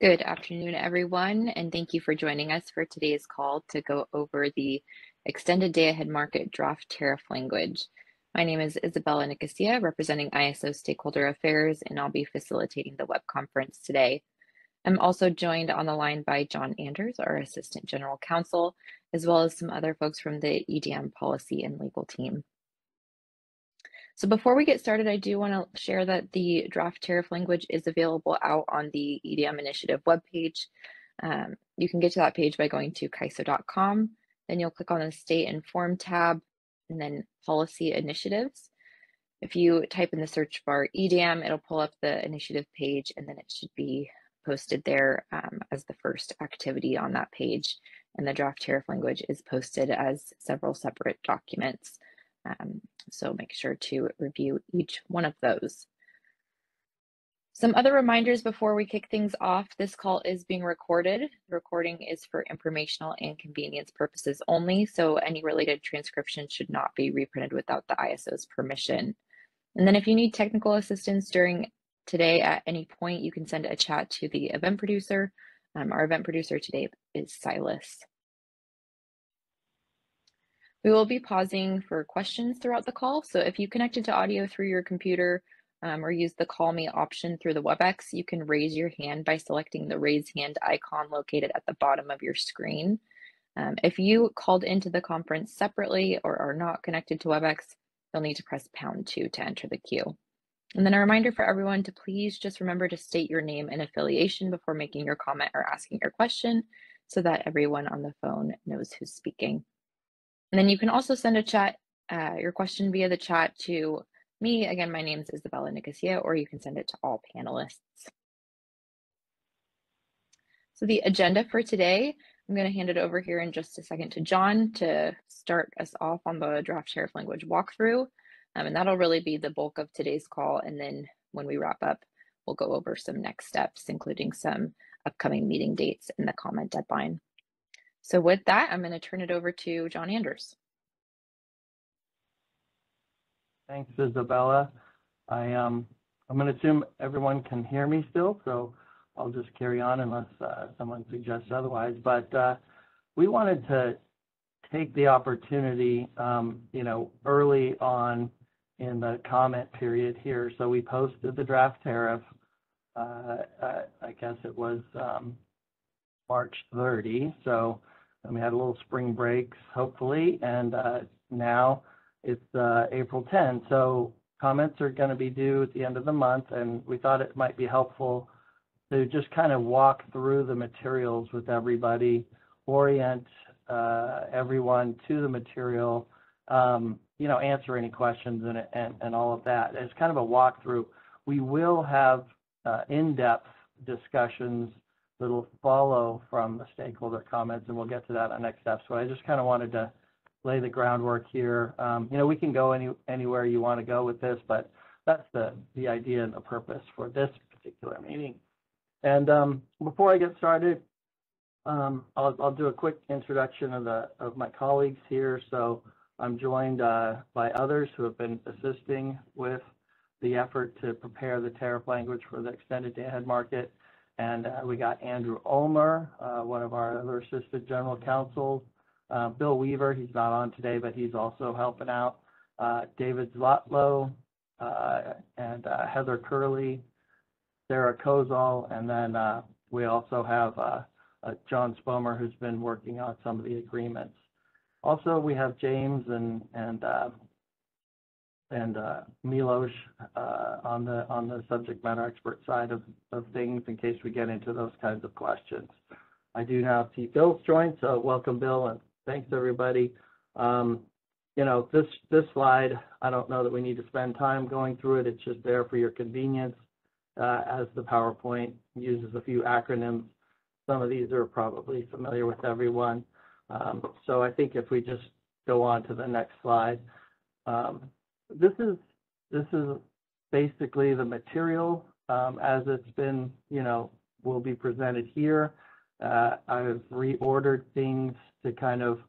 Good afternoon, everyone, and thank you for joining us for today's call to go over the extended day ahead market draft tariff language. My name is Isabella Nicosia, representing ISO Stakeholder Affairs, and I'll be facilitating the web conference today. I'm also joined on the line by John Anders, our Assistant General Counsel, as well as some other folks from the EDAM policy and legal team. So before we get started, I do want to share that the draft tariff language is available out on the EDAM initiative webpage. Um, you can get to that page by going to caiso.com. Then you'll click on the Stay Informed tab and then policy initiatives. If you type in the search bar EDAM, it'll pull up the initiative page and then it should be posted there um, as the first activity on that page. And the draft tariff language is posted as several separate documents. Um, so make sure to review each one of those. Some other reminders before we kick things off. This call is being recorded. The recording is for informational and convenience purposes only, so any related transcription should not be reprinted without the ISO's permission. And then if you need technical assistance during today at any point, you can send a chat to the event producer. Um, our event producer today is Silas. We will be pausing for questions throughout the call. So if you connected to audio through your computer um, or use the call me option through the WebEx, you can raise your hand by selecting the raise hand icon located at the bottom of your screen. Um, if you called into the conference separately or are not connected to WebEx, you'll need to press pound two to enter the queue. And then a reminder for everyone to please just remember to state your name and affiliation before making your comment or asking your question so that everyone on the phone knows who's speaking. And then you can also send a chat, uh, your question via the chat to me. Again, my name is Isabella Nicosia, or you can send it to all panelists. So the agenda for today, I'm going to hand it over here in just a second to John to start us off on the draft tariff language walkthrough. Um, and that'll really be the bulk of today's call. And then when we wrap up, we'll go over some next steps, including some upcoming meeting dates and the comment deadline. So with that, I'm going to turn it over to John Anders. Thanks, Isabella. I um, I'm going to assume everyone can hear me still, so I'll just carry on unless uh, someone suggests otherwise. But uh, we wanted to take the opportunity, um, you know, early on in the comment period here. So we posted the draft tariff. Uh, uh I guess it was um, March 30. So and we had a little spring breaks, hopefully, and uh, now it's uh, April 10. So comments are going to be due at the end of the month, and we thought it might be helpful to just kind of walk through the materials with everybody, orient uh, everyone to the material, um, you know, answer any questions and, and, and all of that. It's kind of a walkthrough. We will have uh, in-depth discussions that'll follow from the stakeholder comments, and we'll get to that on next steps. But I just kind of wanted to lay the groundwork here. Um, you know, we can go any anywhere you want to go with this, but that's the the idea and the purpose for this particular meeting. And um, before I get started, um, I'll, I'll do a quick introduction of the of my colleagues here. So I'm joined uh, by others who have been assisting with the effort to prepare the tariff language for the extended day ahead market. And uh, we got Andrew Ulmer, uh, one of our other assistant general counsels. Uh, Bill Weaver, he's not on today, but he's also helping out. Uh, David Zlotlow uh, and uh, Heather Curlee, Sarah Kozal, and then we also have John Spomer, who's been working on some of the agreements. Also, we have James and, and and uh, Milos uh, on the on the subject matter expert side of, of things in case we get into those kinds of questions. I do now see Bill's joined, so welcome Bill and thanks everybody. Um, you know, this this slide, I don't know that we need to spend time going through it. It's just there for your convenience uh, as the PowerPoint uses a few acronyms. Some of these are probably familiar with everyone. Um, so I think if we just go on to the next slide. Um, this is this is basically the material um, as it's been, you know, will be presented here. Uh, I've reordered things to kind of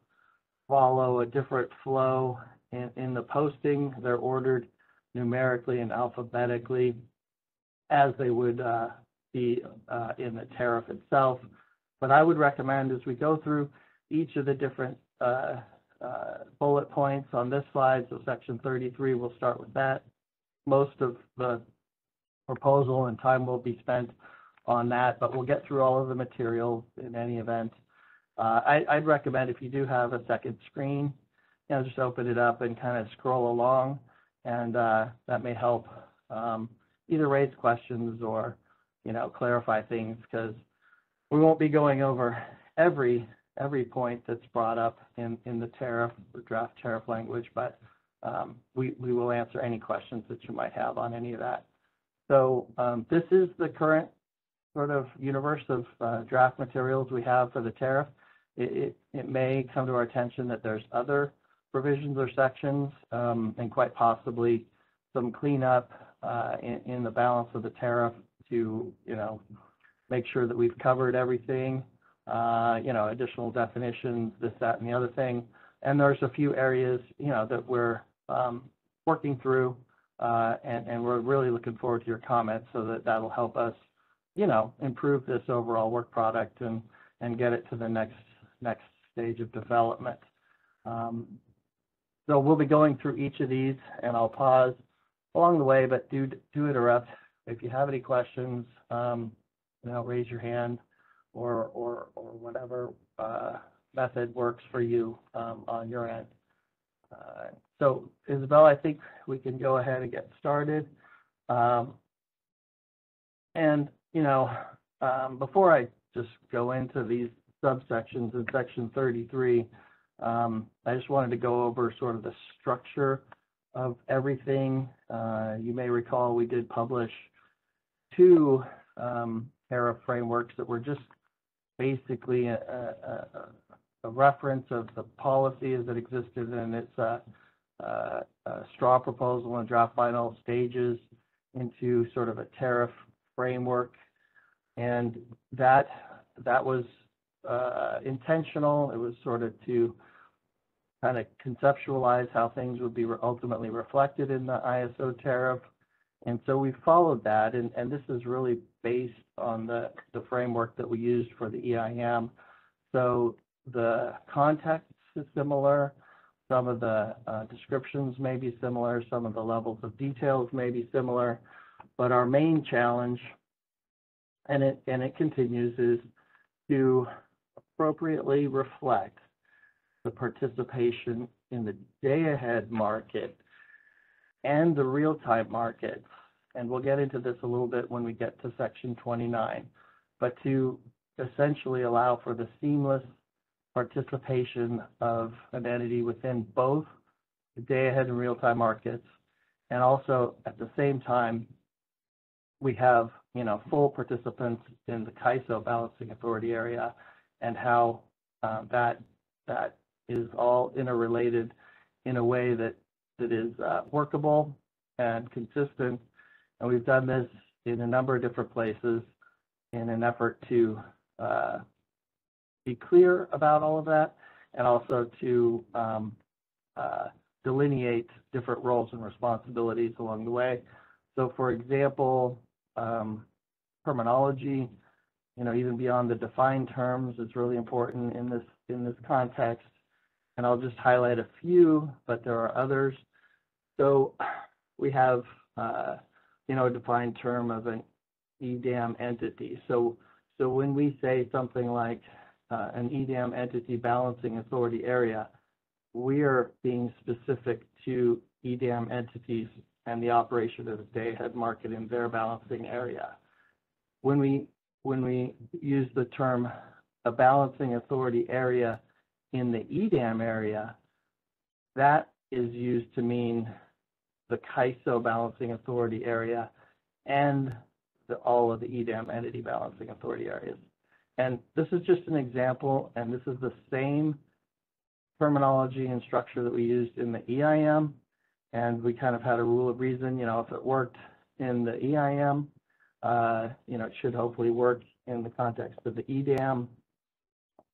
follow a different flow in, in the posting. They're ordered numerically and alphabetically as they would uh, be uh, in the tariff itself. But I would recommend as we go through each of the different uh, bullet points on this slide, so section 33, we'll start with that. Most of the proposal and time will be spent on that, but we'll get through all of the material in any event. Uh, I, I'd recommend if you do have a second screen, you know, just open it up and kind of scroll along, and uh, that may help um, either raise questions or, you know, clarify things because we won't be going over every every point that's brought up in, in the tariff or draft tariff language, but um, we, we will answer any questions that you might have on any of that. So um, this is the current sort of universe of uh, draft materials we have for the tariff. It, it, it, may come to our attention that there's other provisions or sections um, and quite possibly some cleanup uh, in, in the balance of the tariff to, you know, make sure that we've covered everything you know, additional definitions, this, that, and the other thing. And there's a few areas, you know, that we're um, working through, uh, and, and we're really looking forward to your comments so that that'll help us, you know, improve this overall work product and, and get it to the next, next stage of development. Um, so we'll be going through each of these, and I'll pause along the way, but do, do interrupt. If you have any questions, um, you know, raise your hand or, or, or whatever uh, method works for you um, on your end. Uh, so Isabel, I think we can go ahead and get started. Um, and, you know, um, before I just go into these subsections in section 33, um, I just wanted to go over sort of the structure of everything. Uh, you may recall we did publish two um, tariff frameworks that were just basically a, a, a reference of the policy as it existed in its uh, uh, straw proposal and draft final stages into sort of a tariff framework. And that that was uh, intentional. It was sort of to kind of conceptualize how things would be ultimately reflected in the ISO tariff. And so we followed that, and, and this is really based on the, the framework that we used for the EIM. So the context is similar, some of the uh, descriptions may be similar, some of the levels of details may be similar, but our main challenge, and it, and it continues, is to appropriately reflect the participation in the day-ahead market and the real-time market and we'll get into this a little bit when we get to section 29, but to essentially allow for the seamless participation of an entity within both the day-ahead and real-time markets, and also at the same time, we have you know full participants in the CAISO balancing authority area, and how uh, that that is all interrelated in a way that that is uh, workable and consistent and we've done this in a number of different places in an effort to uh, be clear about all of that and also to um, uh, delineate different roles and responsibilities along the way. So for example, um, terminology, you know, even beyond the defined terms is really important in this in this context. And I'll just highlight a few, but there are others. So we have uh, you know, a defined term of an EDAM entity. So, so when we say something like uh, an EDAM entity balancing authority area, we are being specific to EDAM entities and the operation of the day-ahead market in their balancing area. When we when we use the term a balancing authority area in the EDAM area, that is used to mean the CAISO balancing authority area and the, all of the EDAM entity balancing authority areas. And this is just an example, and this is the same terminology and structure that we used in the EIM. And we kind of had a rule of reason, you know, if it worked in the EIM, uh, you know, it should hopefully work in the context of the EDAM.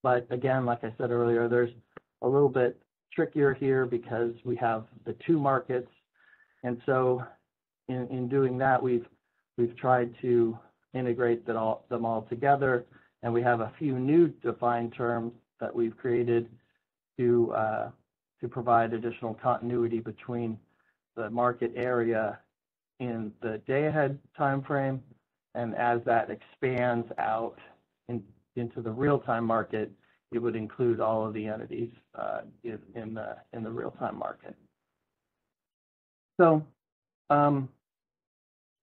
But again, like I said earlier, there's a little bit trickier here because we have the two markets and so in, in doing that, we've, we've tried to, integrate them all, them all together. And we have a few new defined terms that we've created to, uh, to provide additional continuity between the market area in the day-ahead timeframe, and as that expands out in, into the real-time market, it would include all of the entities uh, in, in the in the real-time market. So, um,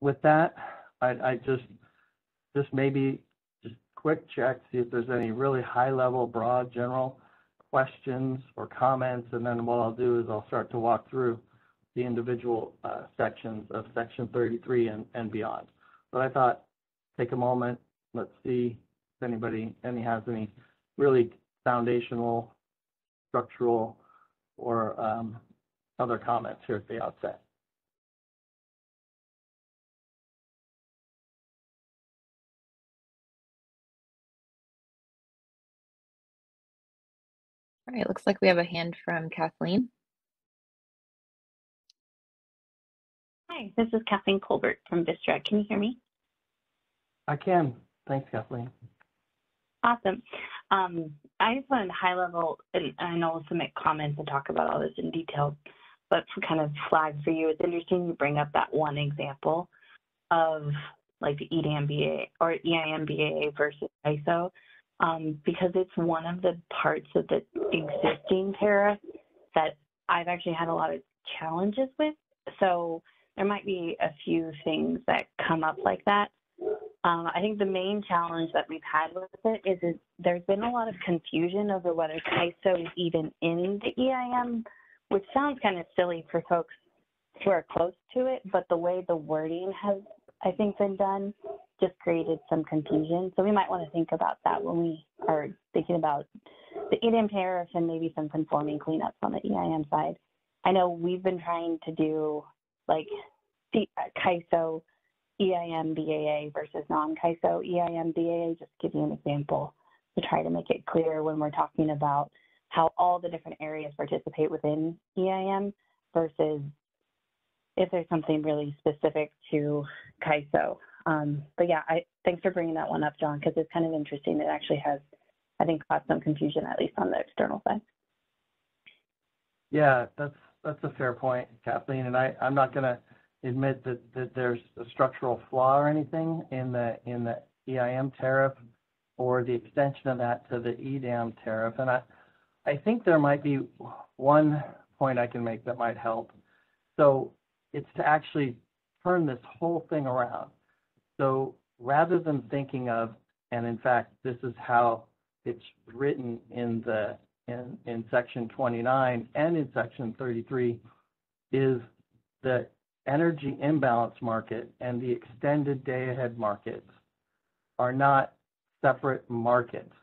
with that, I, I just just maybe just quick check see if there's any really high-level, broad, general questions or comments, and then what I'll do is I'll start to walk through the individual uh, sections of Section 33 and, and beyond. But I thought, take a moment, let's see if anybody any has any really foundational, structural, or um, other comments here at the outset. All right, looks like we have a hand from Kathleen. Hi, this is Kathleen Colbert from Vistra. Can you hear me? I can. Thanks, Kathleen. Awesome. Um, I just wanted high level, and I know we'll submit comments and talk about all this in detail, but to kind of flag for you, it's interesting you bring up that one example of like the EDMBA or EIMBAA versus ISO, um, because it's one of the parts of the existing tariff that I've actually had a lot of challenges with. So there might be a few things that come up like that. Um, I think the main challenge that we've had with it is, is there's been a lot of confusion over whether CAISO is even in the EIM, which sounds kind of silly for folks who are close to it, but the way the wording has, I think, been done just created some confusion. So we might want to think about that when we are thinking about the EDAM tariff and maybe some conforming cleanups on the EIM side. I know we've been trying to do like CAISO EIM BAA versus non-CAISO EIM BAA, just give you an example to try to make it clear when we're talking about how all the different areas participate within EIM versus if there's something really specific to CAISO. Um, but yeah, I, thanks for bringing that one up, John, because it's kind of interesting. It actually has, I think, caused some confusion, at least on the external side. Yeah, that's that's a fair point, Kathleen, and I, I'm not going to admit that, that there's a structural flaw or anything in the in the EIM tariff or the extension of that to the EDAM tariff. And I, I think there might be one point I can make that might help. So it's to actually turn this whole thing around. So rather than thinking of, and in fact, this is how it's written in the in, in section 29 and in section 33 is that energy imbalance market and the extended day ahead markets are not separate markets.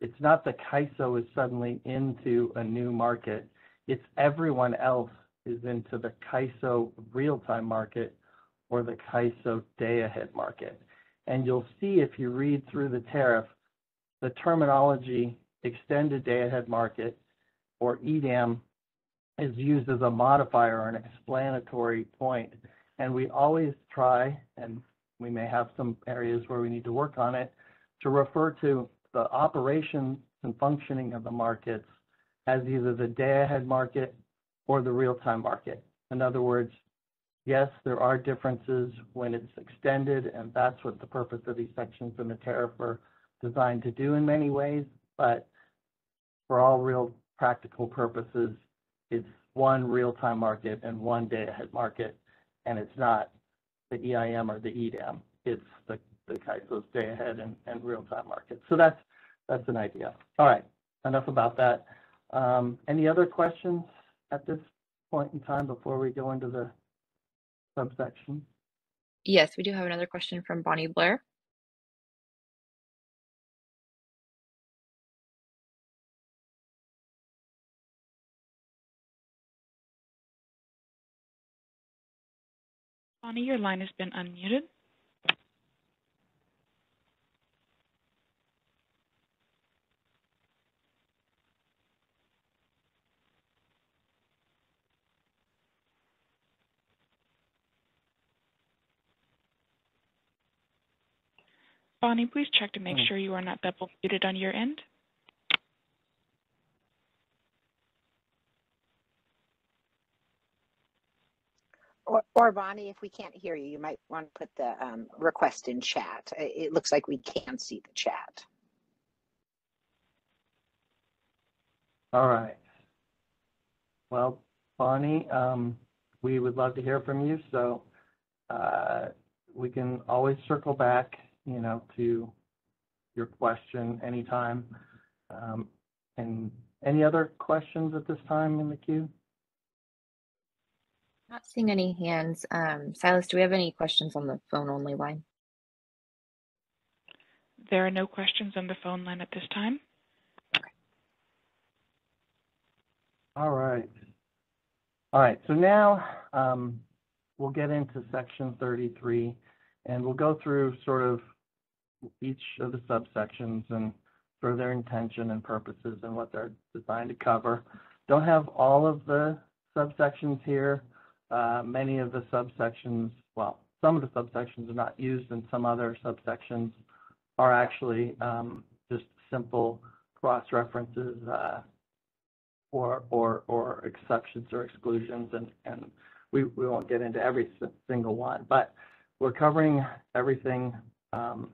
It's not the CAISO is suddenly into a new market. It's everyone else is into the CAISO real-time market or the CAISO day ahead market. And you'll see if you read through the tariff, the terminology extended day ahead market or EDAM is used as a modifier or an explanatory point. And we always try, and we may have some areas where we need to work on it, to refer to the operations and functioning of the markets as either the day ahead market or the real time market. In other words, yes, there are differences when it's extended, and that's what the purpose of these sections in the tariff are designed to do in many ways. But for all real practical purposes, it's one real-time market and one day-ahead market, and it's not the EIM or the EDAM. It's the, the CAISO's day-ahead and, and real-time market. So that's, that's an idea. All right, enough about that. Um, any other questions at this point in time before we go into the subsection? Yes, we do have another question from Bonnie Blair. Bonnie, your line has been unmuted. Bonnie, please check to make Hmm. sure you are not double muted on your end. Or, or Bonnie, if we can't hear you, you might want to put the um, request in chat. It, it looks like we can see the chat. All right. Well, Bonnie, um, we would love to hear from you, so, uh, we can always circle back, you know, to your question anytime. Um, and any other questions at this time in the queue? Not seeing any hands. Um, Silas, do we have any questions on the phone only line? There are no questions on the phone line at this time. All right. All right, so now, um, we'll get into section thirty-three, and we'll go through sort of each of the subsections and for their intention and purposes and what they're designed to cover. Don't have all of the subsections here. Uh, many of the subsections, well, some of the subsections are not used, and some other subsections are actually, um, just simple cross-references, uh, or, or, or exceptions or exclusions, and, and we, we won't get into every single one, but we're covering everything, um,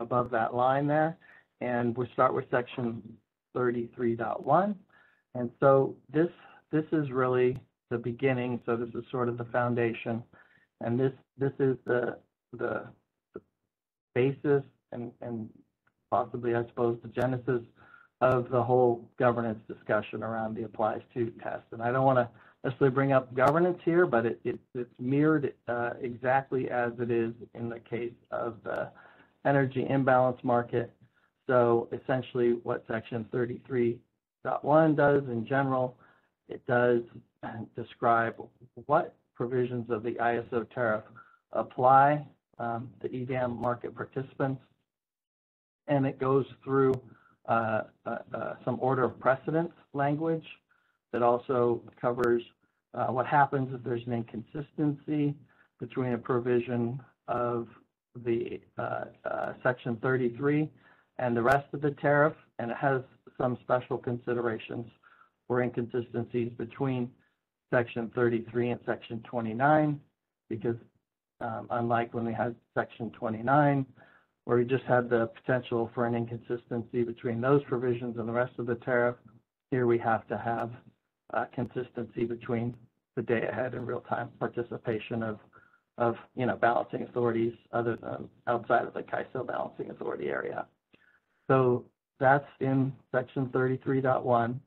above that line there. And we start with section 33.1, And so this, this is really the beginning, so this is sort of the foundation. And this, this is the, the basis and, and possibly, I suppose, the genesis of the whole governance discussion around the applies to test. And I don't want to necessarily bring up governance here, but it, it, it's mirrored uh, exactly as it is in the case of the energy imbalance market. So essentially what section 33.1 does in general, it does describe what provisions of the ISO tariff apply um, to EDAM market participants. And it goes through uh, uh, uh, some order of precedence language that also covers uh, what happens if there's an inconsistency between a provision of the uh, uh, section 33 and the rest of the tariff, and it has some special considerations or inconsistencies between section 33 and section 29, because um, unlike when we had section 29, where we just had the potential for an inconsistency between those provisions and the rest of the tariff. Here we have to have uh, consistency between the day ahead and real-time participation of, of, you know, balancing authorities other than outside of the CAISO balancing authority area. So that's in section 33.1.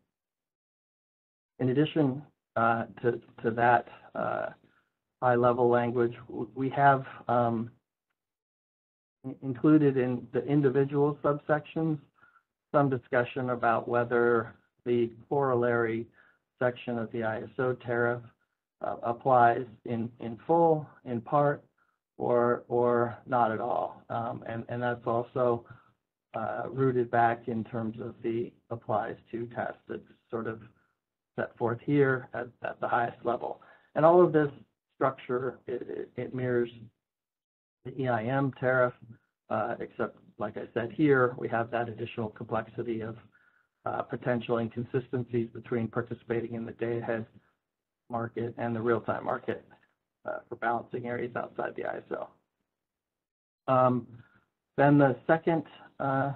In addition uh, to, to that uh, high-level language, we have um, included in the individual subsections, some discussion about whether the corollary section of the ISO tariff uh, applies in, in full, in part, or, or not at all. Um, and, and that's also uh, rooted back in terms of the applies to test that's sort of set forth here at, at the highest level. And all of this structure, it, it- mirrors the EIM tariff, uh, except, like I said here, we have that additional complexity of uh, potential inconsistencies between participating in the day-ahead market and the real-time market uh, for balancing areas outside the ISO. Um, Then the second uh,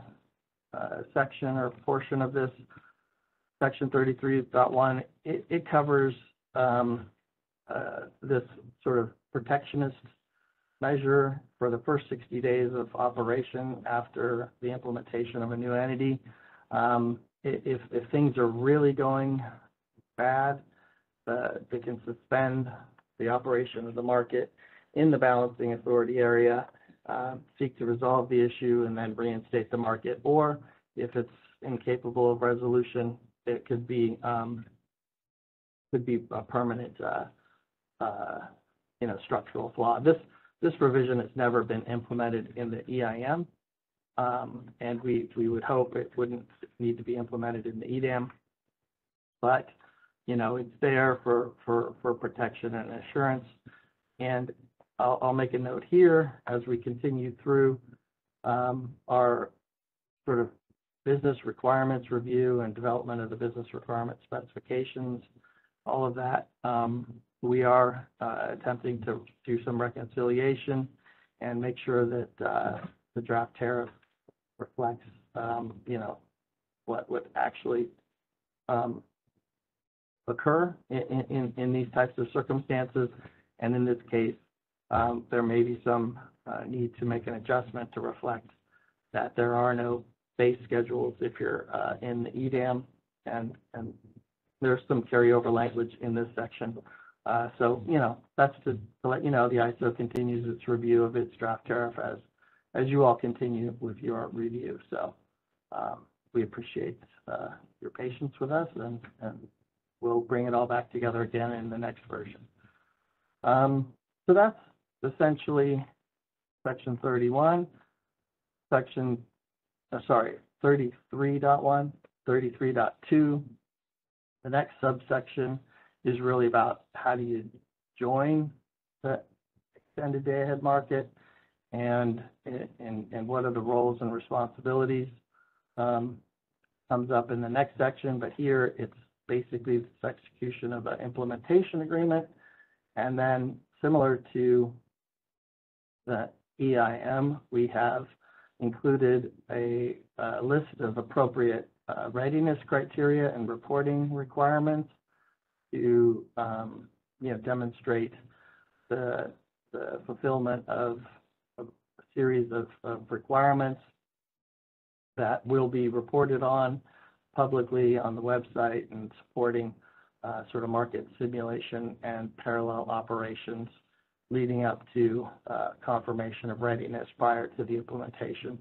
uh, section or portion of this, section 33.1, it, it covers um, uh, this sort of protectionist measure for the first 60 days of operation after the implementation of a new entity. Um, If, if things are really going bad, uh, they can suspend the operation of the market in the balancing authority area, uh, seek to resolve the issue, and then reinstate the market. Or if it's incapable of resolution, it could be, um, could be a permanent, uh, uh, you know, structural flaw. This, this provision has never been implemented in the EIM. Um, and we, we would hope it wouldn't need to be implemented in the EDAM. But, you know, it's there for, for, for protection and assurance. And I'll, I'll make a note here as we continue through, um, our sort of business requirements review and development of the business requirement specifications, all of that. Um, we are, uh, attempting to do some reconciliation and make sure that, uh, the draft tariff reflects, um, you know, what would actually, um, occur in, in, in these types of circumstances. And in this case, um, there may be some, uh, need to make an adjustment to reflect that there are no base schedules if you're, uh, in the EDAM. And, and there's some carryover language in this section. Uh, so, you know, that's to, to let you know, the ISO continues its review of its draft tariff as, as you all continue with your review. So, um, we appreciate, uh, your patience with us and, and we'll bring it all back together again in the next version. Um, so that's essentially section thirty-one. Section, uh, sorry, 33.1, 33.2. The next subsection is really about how do you join the extended day ahead market and, and, and what are the roles and responsibilities. Um, comes up in the next section, but here it's basically the execution of an implementation agreement. And then similar to the EIM, we have included a, uh list of appropriate uh, readiness criteria and reporting requirements to, um, you know, demonstrate the, the fulfillment of, of a series of, of requirements that will be reported on publicly on the website and supporting uh, sort of market simulation and parallel operations leading up to uh, confirmation of readiness prior to the implementation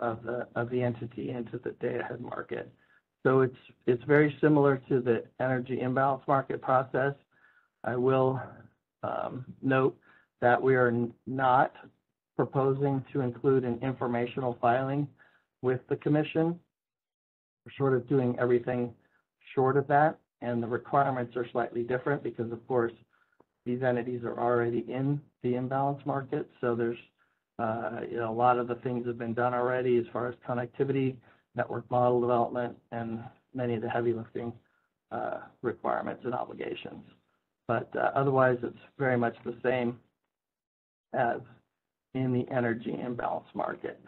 of the of the entity into the day ahead market. So it's it's very similar to the energy imbalance market process. I will um, note that we are not proposing to include an informational filing with the commission. Sort of doing everything short of that, and the requirements are slightly different because, of course, these entities are already in the imbalance market. So there's, uh, you know, a lot of the things have been done already as far as connectivity, network model development, and many of the heavy lifting uh, requirements and obligations. But uh, otherwise, it's very much the same as in the energy imbalance market.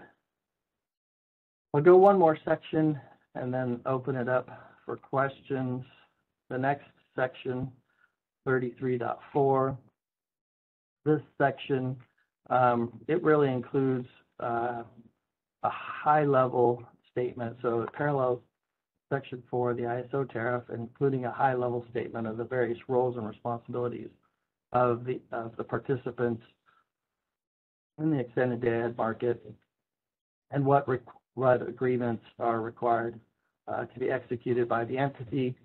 I'll go one more section and then open it up for questions. The next section, 33.4. This section, um, it really includes uh, a high-level statement. So it parallels section four, the ISO tariff, including a high-level statement of the various roles and responsibilities of the, of the participants in the extended day market and what, what agreements are required uh, to be executed by the entity.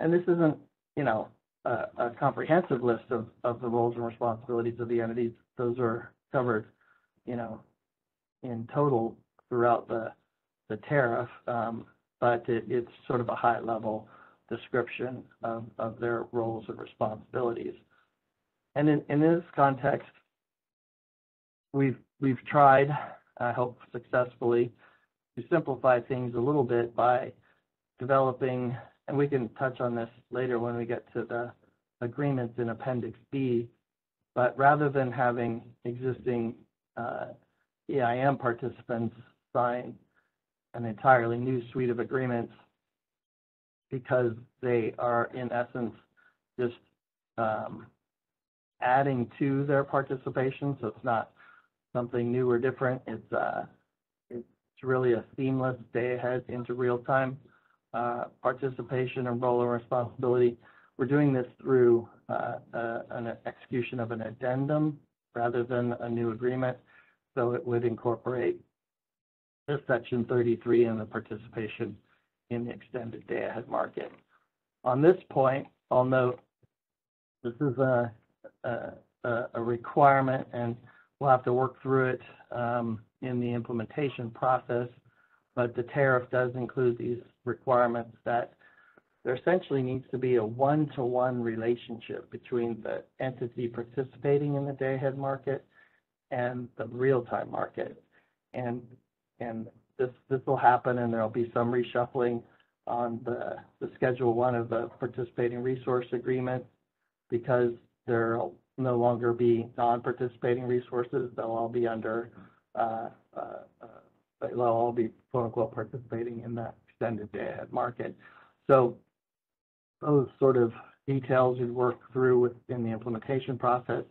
And this isn't, you know, a, a comprehensive list of, of the roles and responsibilities of the entities. Those are covered, you know, in total throughout the, the tariff. Um, but it, it's sort of a high level description of, of their roles and responsibilities. And in, in this context, we've, we've tried, I hope successfully, to simplify things a little bit by developing, and we can touch on this later when we get to the agreements in Appendix B, but rather than having existing uh, EIM participants sign an entirely new suite of agreements because they are in essence just um, adding to their participation, so it's not something new or different. It's uh, really a seamless day ahead into real time uh, participation and role and responsibility. We're doing this through uh, uh, an execution of an addendum rather than a new agreement. So it would incorporate this section 33 and the participation in the extended day ahead market. On this point, I'll note this is a, a, a requirement and we'll have to work through it um, in the implementation process. But the tariff does include these requirements that there essentially needs to be a one-to-one relationship between the entity participating in the day ahead market and the real-time market. And and this, this will happen and there'll be some reshuffling on the, the schedule one of the participating resource agreement because there'll no longer be non-participating resources. They'll all be under, Uh, uh, uh, they'll all be quote unquote participating in that extended day ahead market. So those sort of details you'd work through within the implementation process.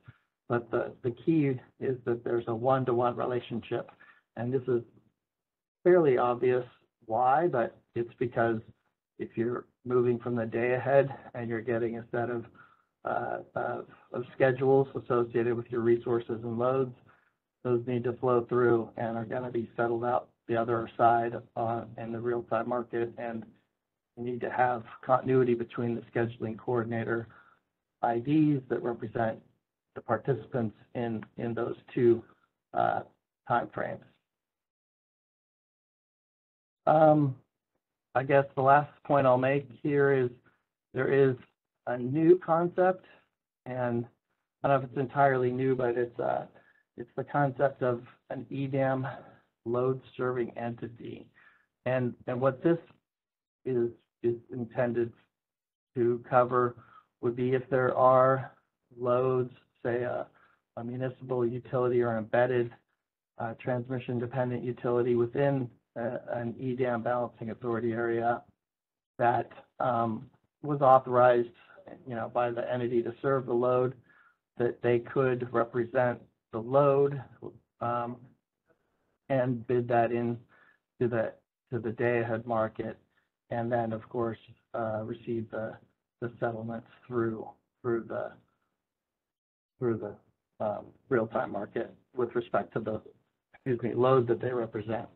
But the, the key is that there's a one-to-one relationship. And this is fairly obvious why, but it's because if you're moving from the day ahead and you're getting a set of, uh, of, of schedules associated with your resources and loads, those need to flow through and are going to be settled out the other side uh, in the real-time market. And you need to have continuity between the scheduling coordinator IDs that represent the participants in, in those two uh, timeframes. Um, I guess the last point I'll make here is there is a new concept, and I don't know if it's entirely new, but it's uh, it's the concept of an EDAM load serving entity, and and what this is is intended to cover would be if there are loads, say a, a municipal utility or an embedded uh, transmission dependent utility within a, an EDAM balancing authority area that um, was authorized, you know, by the entity to serve the load, that they could represent the load um, and bid that in to the to the day ahead market, and then of course uh, receive the the settlements through through the through the um, real time market with respect to the excuse me load that they represent.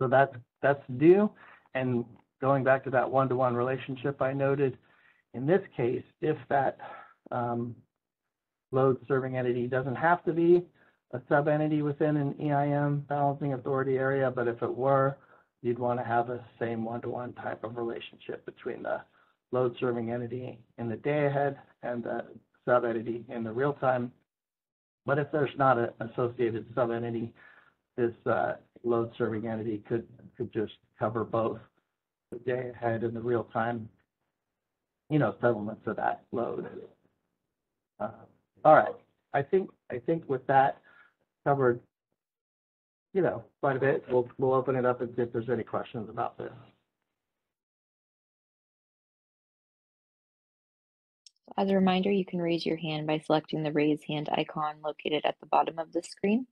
So that's, that's due. And going back to that one-to-one relationship I noted, in this case, if that um, load serving entity doesn't have to be a sub-entity within an EIM balancing authority area, but if it were, you'd want to have a same one-to-one type of relationship between the load serving entity in the day ahead and the sub-entity in the real time. But if there's not an associated sub-entity, this uh, load serving entity could, could just cover both the day ahead and the real time, you know, settlements of that load. Uh, all right, I think, I think with that covered, you know, quite a bit. We'll, we'll open it up if there's any questions about this. As a reminder, you can raise your hand by selecting the raise hand icon located at the bottom of the screen.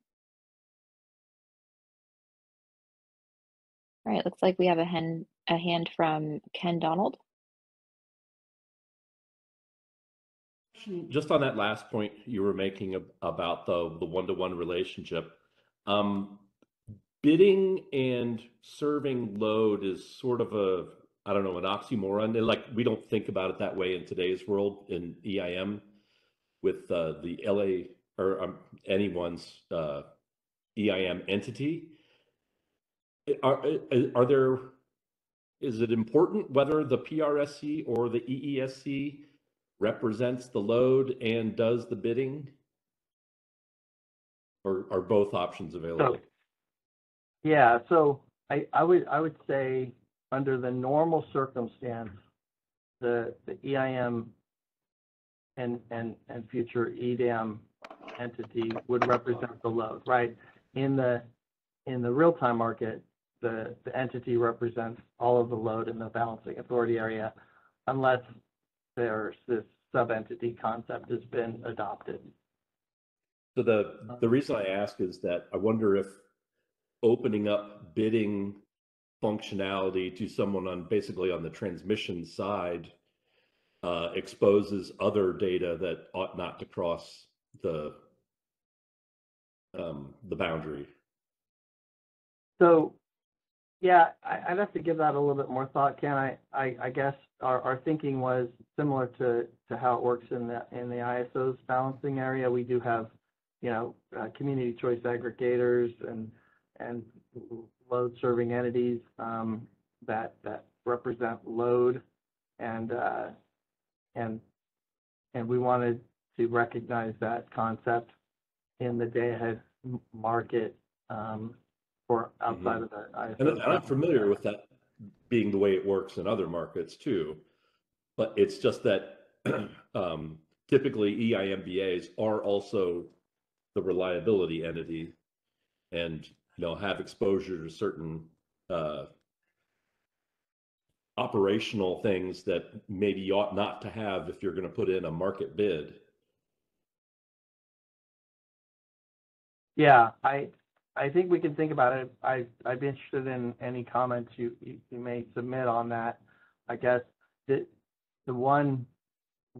All right, looks like we have a hand, a hand from Ken Donald. Just on that last point you were making about the, the one-to-one relationship, um, bidding and serving load is sort of a, I don't know, an oxymoron. Like, we don't think about it that way in today's world in EIM with uh, the LA or um, anyone's uh, EIM entity. Are, are there, is it important whether the PRSC or the EESC represents the load and does the bidding? Or are both options available? Yeah, so I, I would, I would say under the normal circumstance, the, the EIM and, and, and future EDAM entity would represent the load, right? In the, in the real-time market, the, the entity represents all of the load in the balancing authority area unless there's this sub-entity concept has been adopted. So the, the reason I ask is that I wonder if opening up bidding functionality to someone on basically on the transmission side uh, exposes other data that ought not to cross the um, the boundary. So, yeah, I, I'd have to give that a little bit more thought, Ken. I, I, I guess our, our thinking was similar to, to how it works in the, in the ISO's balancing area. We do have, you know, uh, community choice aggregators and, and load serving entities, um, that, that represent load and, uh, and, and we wanted to recognize that concept in the day ahead market, um, for outside of the Mm-hmm. And, and I'm ISO. familiar with that being the way it works in other markets too. But it's just that um, typically EIMBAs are also the reliability entity and, you know, have exposure to certain uh, operational things that maybe you ought not to have if you're going to put in a market bid. Yeah, I, I think we can think about it. I, I'd be interested in any comments you, you, you may submit on that. I guess the, the one,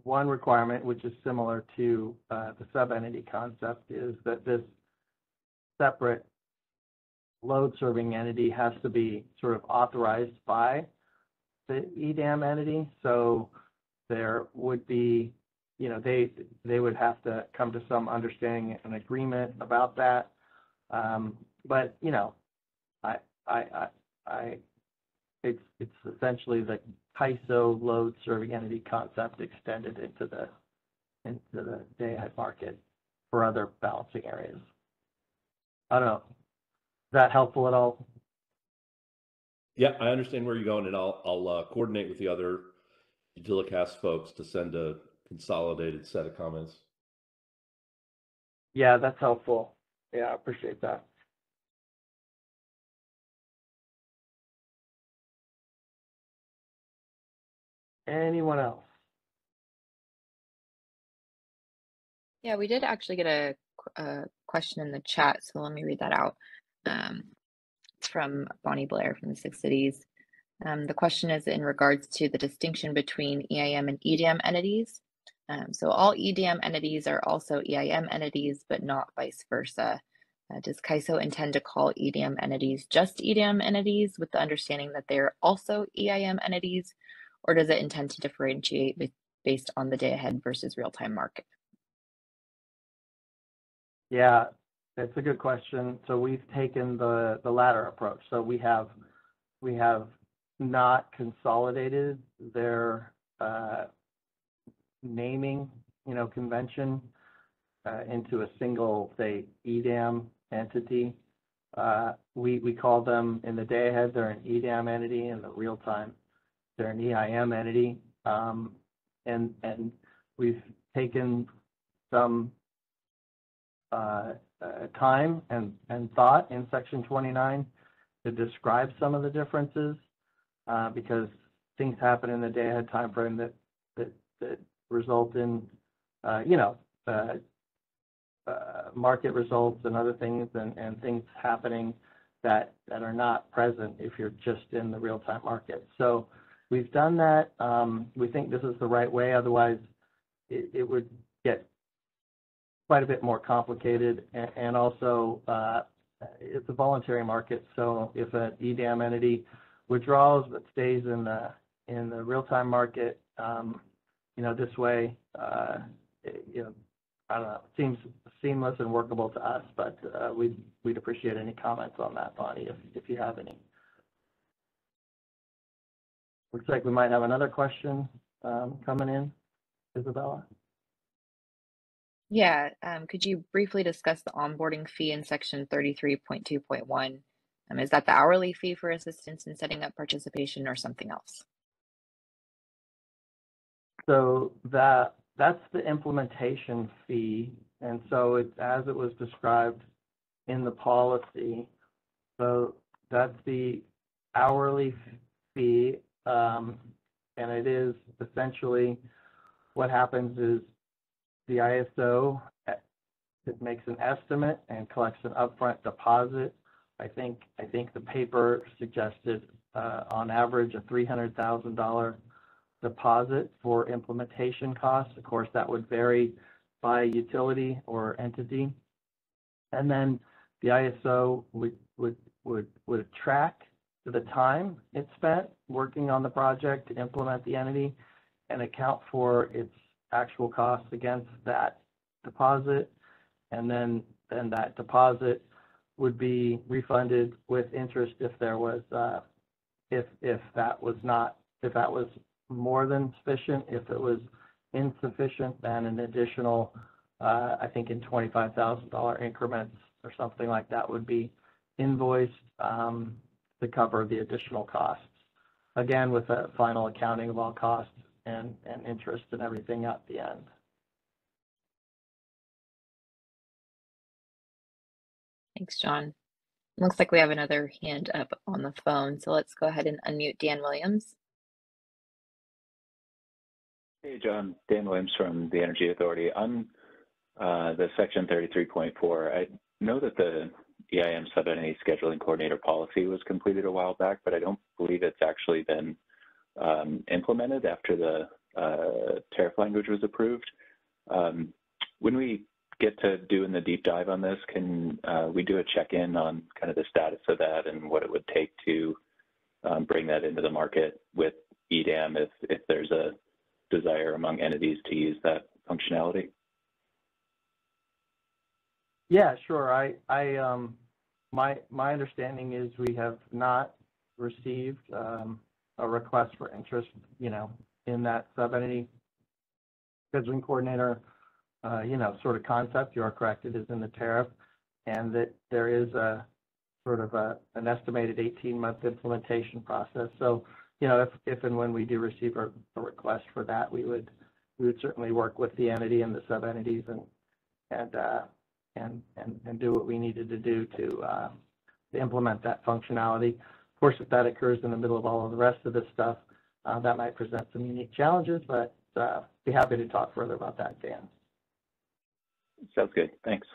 one requirement, which is similar to, uh, the sub-entity concept, is that this separate load serving entity has to be sort of authorized by the EDAM entity. So there would be, you know, they, they would have to come to some understanding and agreement about that. Um, but, you know, I, I, I, I, it's, it's essentially the CAISO load serving entity concept extended into the, into the day ahead market for other balancing areas. I don't know. Is that helpful at all? Yeah, I understand where you're going and I'll, I'll uh, coordinate with the other Utilicast folks to send a consolidated set of comments. Yeah, that's helpful. Yeah, I appreciate that. Anyone else? Yeah, we did actually get a, a question in the chat, so let me read that out. Um, it's from Bonnie Blair from the Six Cities. Um, the question is in regards to the distinction between EIM and EDAM entities. Um, so all EDAM entities are also EIM entities, but not vice versa. Uh, does CAISO intend to call EDAM entities just EDAM entities with the understanding that they're also EIM entities, or does it intend to differentiate ba- based on the day ahead versus real time market? Yeah, that's a good question. So we've taken the, the latter approach. So we have, we have not consolidated their, uh, naming, you know, convention, uh, into a single, say, EDAM entity. Uh, we, we call them in the day ahead, they're an EDAM entity, in the real time, they're an EIM entity. Um, and, and we've taken some uh, uh, time and, and thought in section 29 to describe some of the differences, uh, because things happen in the day ahead timeframe that, that, that result in, uh, you know, uh, uh, market results and other things and, and things happening that, that are not present if you're just in the real-time market. So we've done that. Um, we think this is the right way. Otherwise, it, it would get quite a bit more complicated and, and also, uh, it's a voluntary market. So if an EDAM entity withdraws but stays in the, in the real-time market, um, you know, this way, uh, it- you know, I don't know, seems seamless and workable to us, but, uh, we'd, we'd appreciate any comments on that, Bonnie, if, if you have any. Looks like we might have another question, um, coming in. Isabella? Yeah, um, could you briefly discuss the onboarding fee in section thirty-three point two point one? Um, is that the hourly fee for assistance in setting up participation or something else? So that, that's the implementation fee, and so it's as it was described in the policy. So that's the hourly fee, um, and it is essentially, what happens is the ISO, uh, it makes an estimate and collects an upfront deposit. I think, I think the paper suggested, uh, on average, a three hundred thousand dollar deposit for implementation costs. Of course, that would vary by utility or entity. And then the ISO would, would, would, would track the time it spent working on the project to implement the entity and account for its actual costs against that deposit. And then, then that deposit would be refunded with interest if there was, uh, if, if that was not, if that was more than sufficient. If it was insufficient, then an additional, uh, I think in twenty-five thousand dollar increments or something like that would be invoiced um, to cover the additional costs. Again, with a final accounting of all costs and, and interest and everything at the end. Thanks, John. Looks like we have another hand up on the phone, so let's go ahead and unmute Dan Williams. Hey, John. Dan Williams from the Energy Authority. On uh, the section 33.4, I know that the EIM subentity scheduling coordinator policy was completed a while back, but I don't believe it's actually been um, implemented after the uh, tariff language was approved. Um, when we get to doing the deep dive on this, can uh, we do a check-in on kind of the status of that and what it would take to um, bring that into the market with EDAM if, if there's a desire among entities to use that functionality? Yeah, sure. I, I, um, my, my understanding is we have not received, um, a request for interest, you know, in that sub-entity scheduling coordinator, uh, you know, sort of concept. You are correct, it is in the tariff. And that there is a sort of a, an estimated eighteen-month implementation process. So, you know, if, if and when we do receive a, a request for that, we would, we would certainly work with the entity and the sub-entities and, and, uh, and, and, and do what we needed to do to, uh, to implement that functionality. Of course, if that occurs in the middle of all of the rest of this stuff, uh, that might present some unique challenges, but, uh, be happy to talk further about that, Dan. Sounds good. Thanks.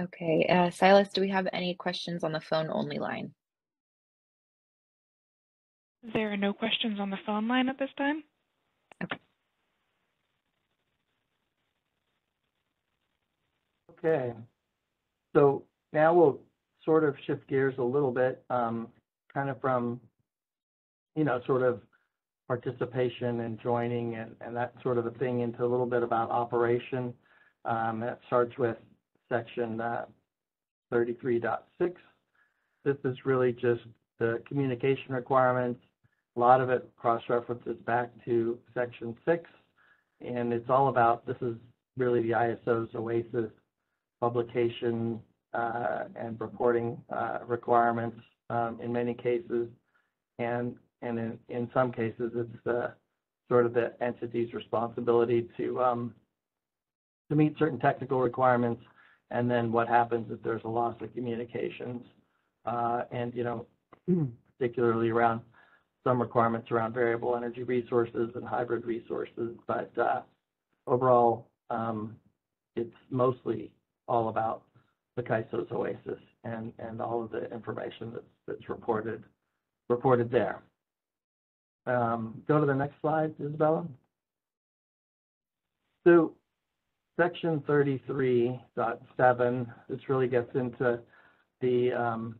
Okay, uh, Silas, do we have any questions on the phone only line? There are no questions on the phone line at this time. Okay. Okay. So now we'll sort of shift gears a little bit, um, kind of from, you know, sort of participation and joining and, and that sort of a thing into a little bit about operation. Um, that starts with section, uh, 33.6. This is really just the communication requirements. A lot of it cross-references back to section six. And it's all about, this is really the ISO's OASIS publication uh, and reporting uh, requirements um, in many cases. And, and in, in some cases, it's uh, sort of the entity's responsibility to, um, to meet certain technical requirements. And then what happens if there's a loss of communications? Uh, and, you know, particularly around some requirements around variable energy resources and hybrid resources. But uh, overall, um, it's mostly all about the CAISO's OASIS and, and all of the information that's, that's reported, reported there. Um, go to the next slide, Isabella. So section 33.7, this really gets into the um,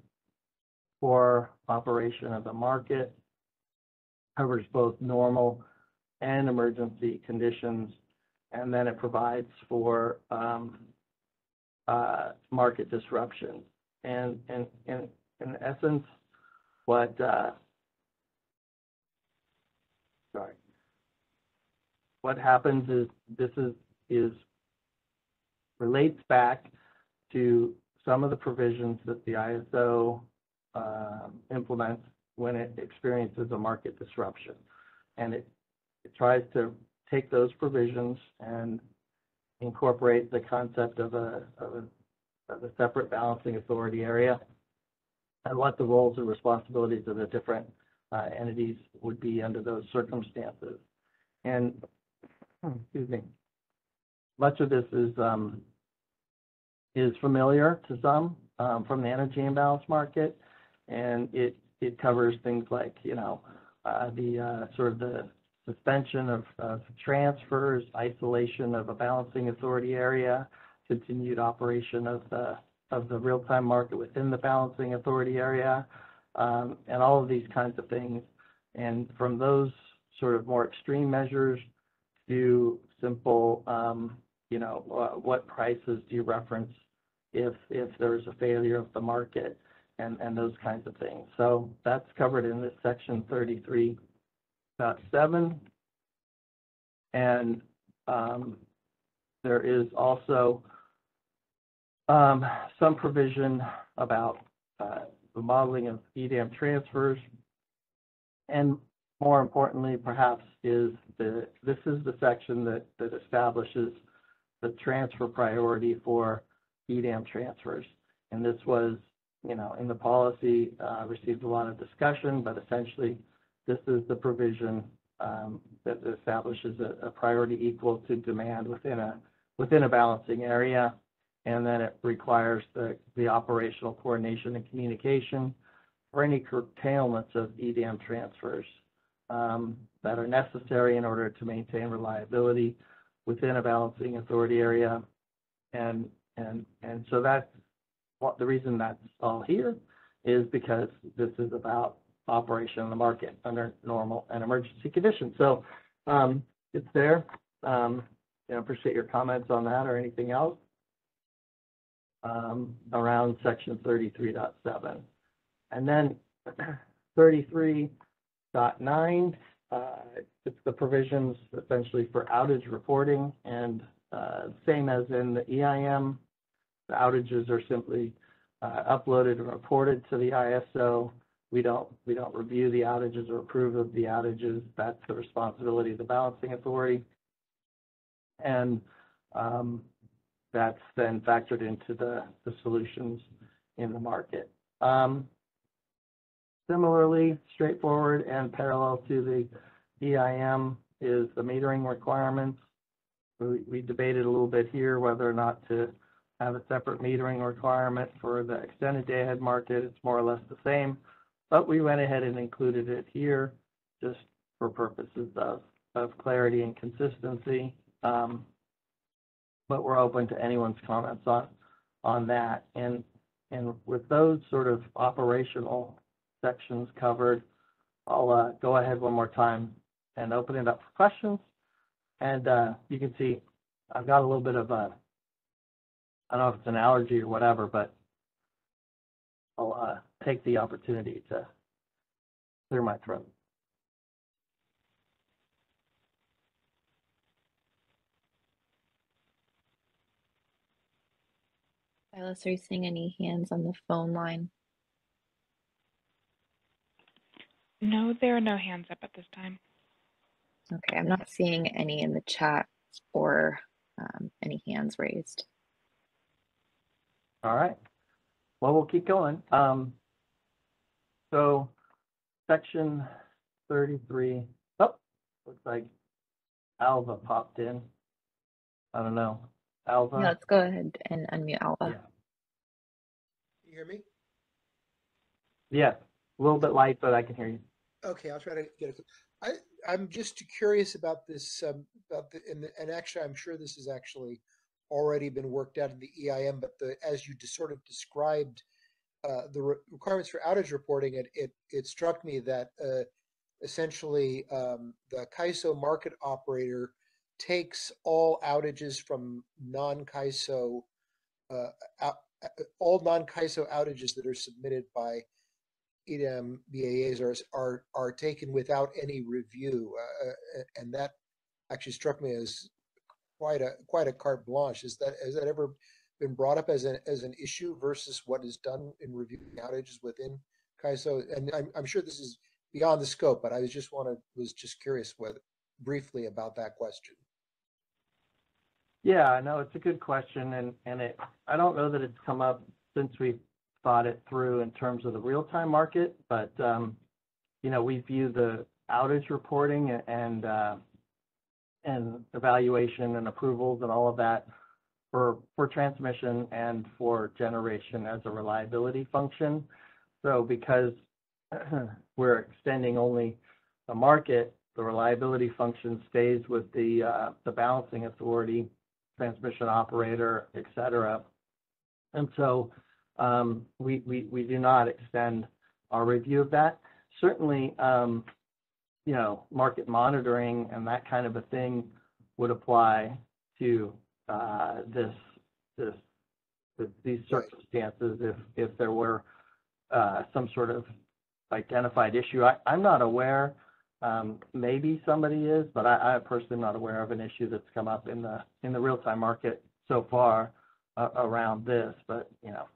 core operation of the market, covers both normal and emergency conditions, and then it provides for um, uh, market disruption. And, and, and in essence, what, uh, sorry, what happens is this is, is relates back to some of the provisions that the ISO um, implements when it experiences a market disruption. And it, it tries to take those provisions and incorporate the concept of a, of a, of a separate balancing authority area and what the roles and responsibilities of the different uh, entities would be under those circumstances. And, excuse me, much of this is, um, is familiar to some um, from the energy imbalance market. And it, it covers things like, you know, uh, the uh, sort of the suspension of, of transfers, isolation of a balancing authority area, continued operation of the of the real-time market within the balancing authority area, um, and all of these kinds of things. And from those sort of more extreme measures to simple, um, you know, uh, what prices do you reference if if there's a failure of the market and and those kinds of things. So that's covered in this section 33.7. And um, there is also um, some provision about uh, the modeling of EDAM transfers. And more importantly, perhaps, is the, this is the section that, that establishes the transfer priority for EDAM transfers. And this was, you know, in the policy, uh, received a lot of discussion, but essentially, this is the provision um, that establishes a, a priority equal to demand within a, within a balancing area. And then it requires the, the operational coordination and communication for any curtailments of EDAM transfers um, that are necessary in order to maintain reliability within a balancing authority area. And, and, and so that's what, the reason that's all here is because this is about operation in the market under normal and emergency conditions. So, um, it's there. Um, you know, appreciate your comments on that or anything else um, around section 33.7. And then 33.9, uh, it's the provisions essentially for outage reporting and uh, same as in the EIM, the outages are simply uh, uploaded and reported to the ISO. We don't we don't review the outages or approve of the outages. That's the responsibility of the balancing authority. And um, that's then factored into the, the solutions in the market. Um, similarly, straightforward and parallel to the EIM is the metering requirements. We, we debated a little bit here whether or not to have a separate metering requirement for the extended day ahead market. It's more or less the same, but we went ahead and included it here just for purposes of, of clarity and consistency. Um, but we're open to anyone's comments on, on that. And, and with those sort of operational sections covered, I'll uh, go ahead one more time and open it up for questions. And uh, you can see I've got a little bit of a, I don't know if it's an allergy or whatever, but I'll uh, take the opportunity to clear my throat. Silas, are you seeing any hands on the phone line? No, there are no hands up at this time. Okay, I'm not seeing any in the chat or um, any hands raised. All right. Well, we'll keep going. Um, so section 33, oh, looks like Alva popped in. I don't know. Alva? Yeah, let's go ahead and unmute Alva. Yeah. You hear me? Yeah, a little bit light, but I can hear you. Okay, I'll try to get it. I, I'm just curious about this, um, about the, and, and actually, I'm sure this has actually already been worked out in the EIM, but the, as you just sort of described, uh, the re- requirements for outage reporting, it, it, it struck me that, uh, essentially, um, the CAISO market operator takes all outages from non-CAISO, uh, out, uh, all non-CAISO outages that are submitted by EDAM BAAs are, are, are taken without any review. Uh, uh, and that actually struck me as quite a, quite a carte blanche. Is that, has that ever been brought up as an, as an issue versus what is done in reviewing outages within CAISO? And I'm, I'm sure this is beyond the scope, but I was just wanted, was just curious with, briefly about that question. Yeah, no, it's a good question, and, and it, I don't know that it's come up since we thought it through in terms of the real-time market, but, um, you know, we view the outage reporting and, uh, and evaluation and approvals and all of that for, for transmission and for generation as a reliability function. So because we're extending only the market, the reliability function stays with the, uh, the balancing authority, transmission operator, et cetera. And so, um, we, we, we do not extend our review of that. Certainly, um, you know, market monitoring and that kind of a thing would apply to, uh, this, this, th- these circumstances if, if there were, uh, some sort of identified issue. I, I'm not aware Um, maybe somebody is, but I, I personally am not aware of an issue that's come up in the, in the real-time market so far uh, around this, but, you know,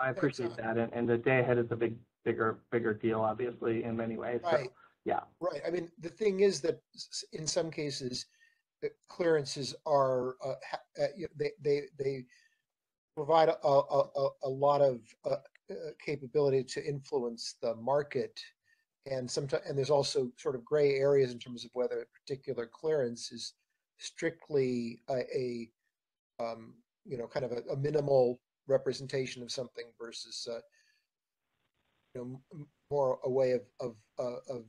I appreciate that, and, and the day ahead is a big, bigger, bigger deal, obviously, in many ways, so, Right. yeah. Right. I mean, the thing is that s- in some cases, the clearances are, uh, ha- uh, you they, they, they provide a, a, a, a lot of, uh, uh, capability to influence the market. And sometimes, and there's also sort of gray areas in terms of whether a particular clearance is strictly a, a um, you know, kind of a, a minimal representation of something versus, uh, you know, more a way of, of, uh, of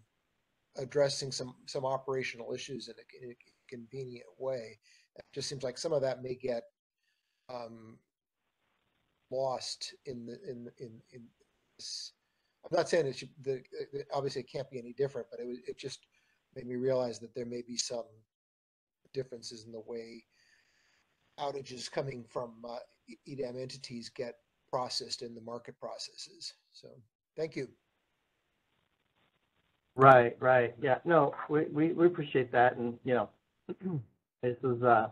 addressing some, some operational issues in a, in a convenient way. It just seems like some of that may get, um, lost in the, in, in, in this. I'm not saying it should, the, the- obviously it can't be any different, but it was, it just made me realize that there may be some differences in the way outages coming from uh, EDAM entities get processed in the market processes. So, thank you. Right, right. Yeah, no, we, we, we appreciate that and, you know, this is, uh,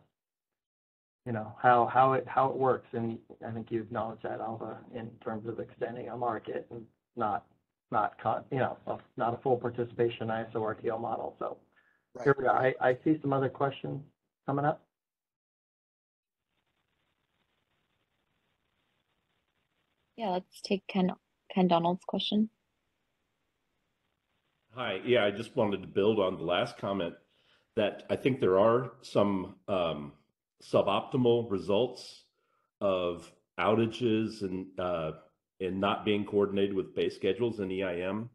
you know, how, how it, how it works. And I think you acknowledge that, Alva, in terms of extending a market and not, not con, you know, a- not a full participation ISO RTO model. So Right. here we are. I, I see some other questions coming up. Yeah, let's take Ken, Ken Donald's question. Hi, yeah, I just wanted to build on the last comment that I think there are some um, suboptimal results of outages and uh, and not being coordinated with base schedules in EIM.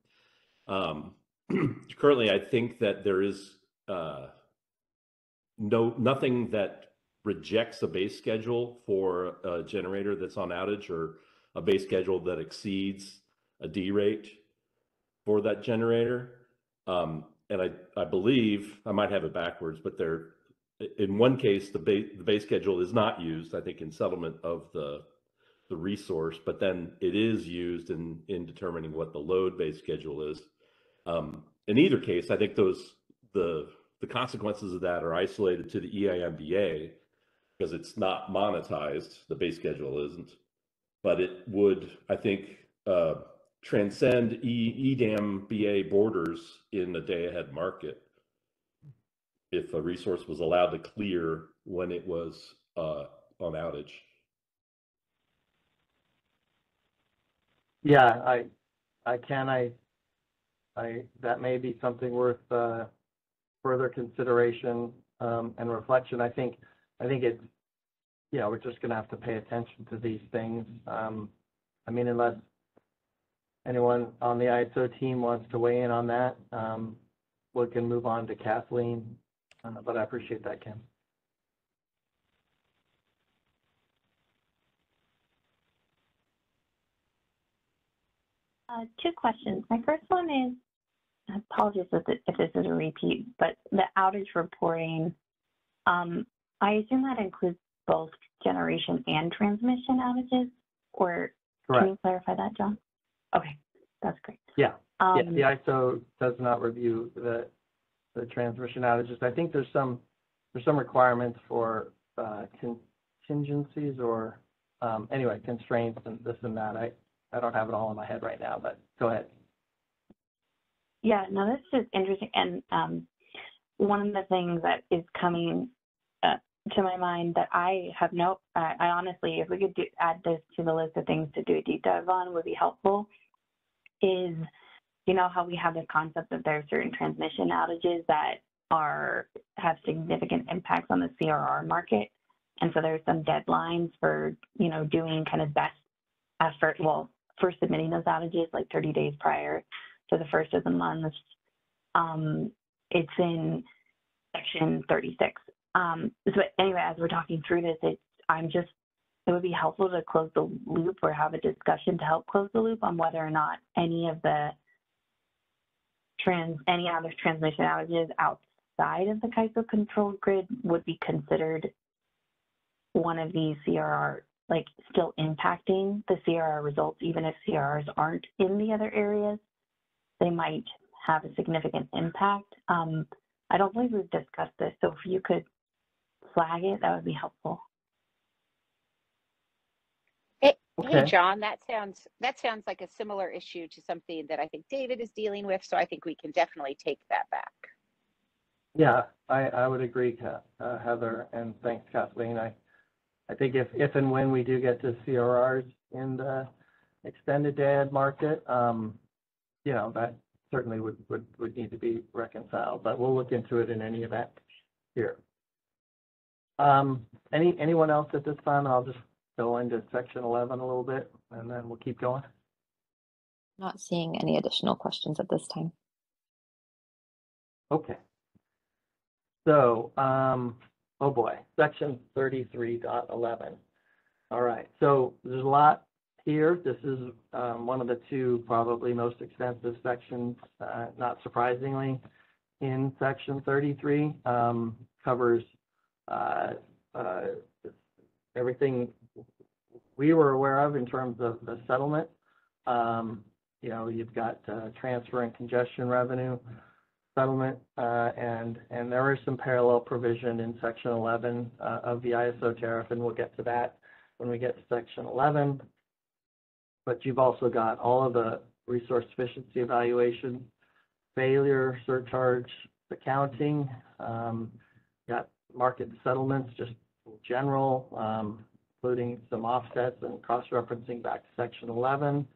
Um, currently, I think that there is uh, no nothing that rejects a base schedule for a generator that's on outage or a base schedule that exceeds a D rate for that generator. Um, and I, I believe, I might have it backwards, but there, in one case, the base, the base schedule is not used, I think, in settlement of the, the resource, but then it is used in, in determining what the load base schedule is. Um, in either case, I think those, the, the consequences of that are isolated to the E EIMBA because it's not monetized, the base schedule isn't. But it would, I think, uh, transcend E, EDAM BA borders in the day ahead market. If a resource was allowed to clear when it was, uh, on outage. Yeah, I, I can, I, I, that may be something worth, uh, further consideration, um, and reflection. I think, I think it's, you know, we're just gonna have to pay attention to these things. Um, I mean, unless anyone on the ISO team wants to weigh in on that, um, we can move on to Kathleen, uh, but I appreciate that, Kim. Uh, two questions. My first one is, I apologize if if this is a repeat, but the outage reporting, um, I assume that includes both generation and transmission outages, or can Correct. you clarify that, John? Okay, that's great. Yeah. Yeah, Um, the ISO does not review the, the transmission outages. I think there's some, there's some requirements for, uh, contingencies or, um, anyway, constraints and this and that. I, I don't have it all in my head right now, but go ahead. Yeah, no, this is interesting. And um, one of the things that is coming to my mind that I have no, I I honestly, if we could do, add this to the list of things to do a deep dive on would be helpful, is, you know, how we have this concept that there are certain transmission outages that are, have significant impacts on the CRR market. And so there's some deadlines for, you know, doing kind of best effort, well, for submitting those outages like 30 days prior to the first of the month. Um, it's in section 36. Um, so anyway, as we're talking through this, it's, I'm just, it would be helpful to close the loop or have a discussion to help close the loop on whether or not any of the trans, any other transmission outages outside of the CAISO controlled grid would be considered one of these CRR, like still impacting the CRR results, even if CRRs aren't in the other areas they might have a significant impact. Um, I don't believe we've discussed this, so if you could flag it, that would be helpful. Hey, Okay. John, that sounds, that sounds like a similar issue to something that I think David is dealing with, so I think we can definitely take that back. Yeah, I, I would agree, Ka- uh, Heather, and thanks Kathleen. I, I think if, if and when we do get to CRRs in the extended day ahead market, um, you know, that certainly would, would, would need to be reconciled, but we'll look into it in any event here. Um, any, anyone else at this time? I'll just go into section eleven a little bit and then we'll keep going. Not seeing any additional questions at this time. Okay. So, um, oh boy, section 33.11. All right, so there's a lot here. This is, um, one of the two probably most extensive sections, uh, not surprisingly, in section thirty-three, um, covers, uh, uh, everything we were aware of in terms of the settlement. Um, you know, you've got, uh, transfer and congestion revenue, settlement, uh, and, and there is some parallel provision in section eleven, uh, of the ISO tariff, and we'll get to that when we get to section eleven. But you've also got all of the resource efficiency evaluation, failure surcharge accounting, um, got market settlements, just in general, um, including some offsets and cross-referencing back to section eleven.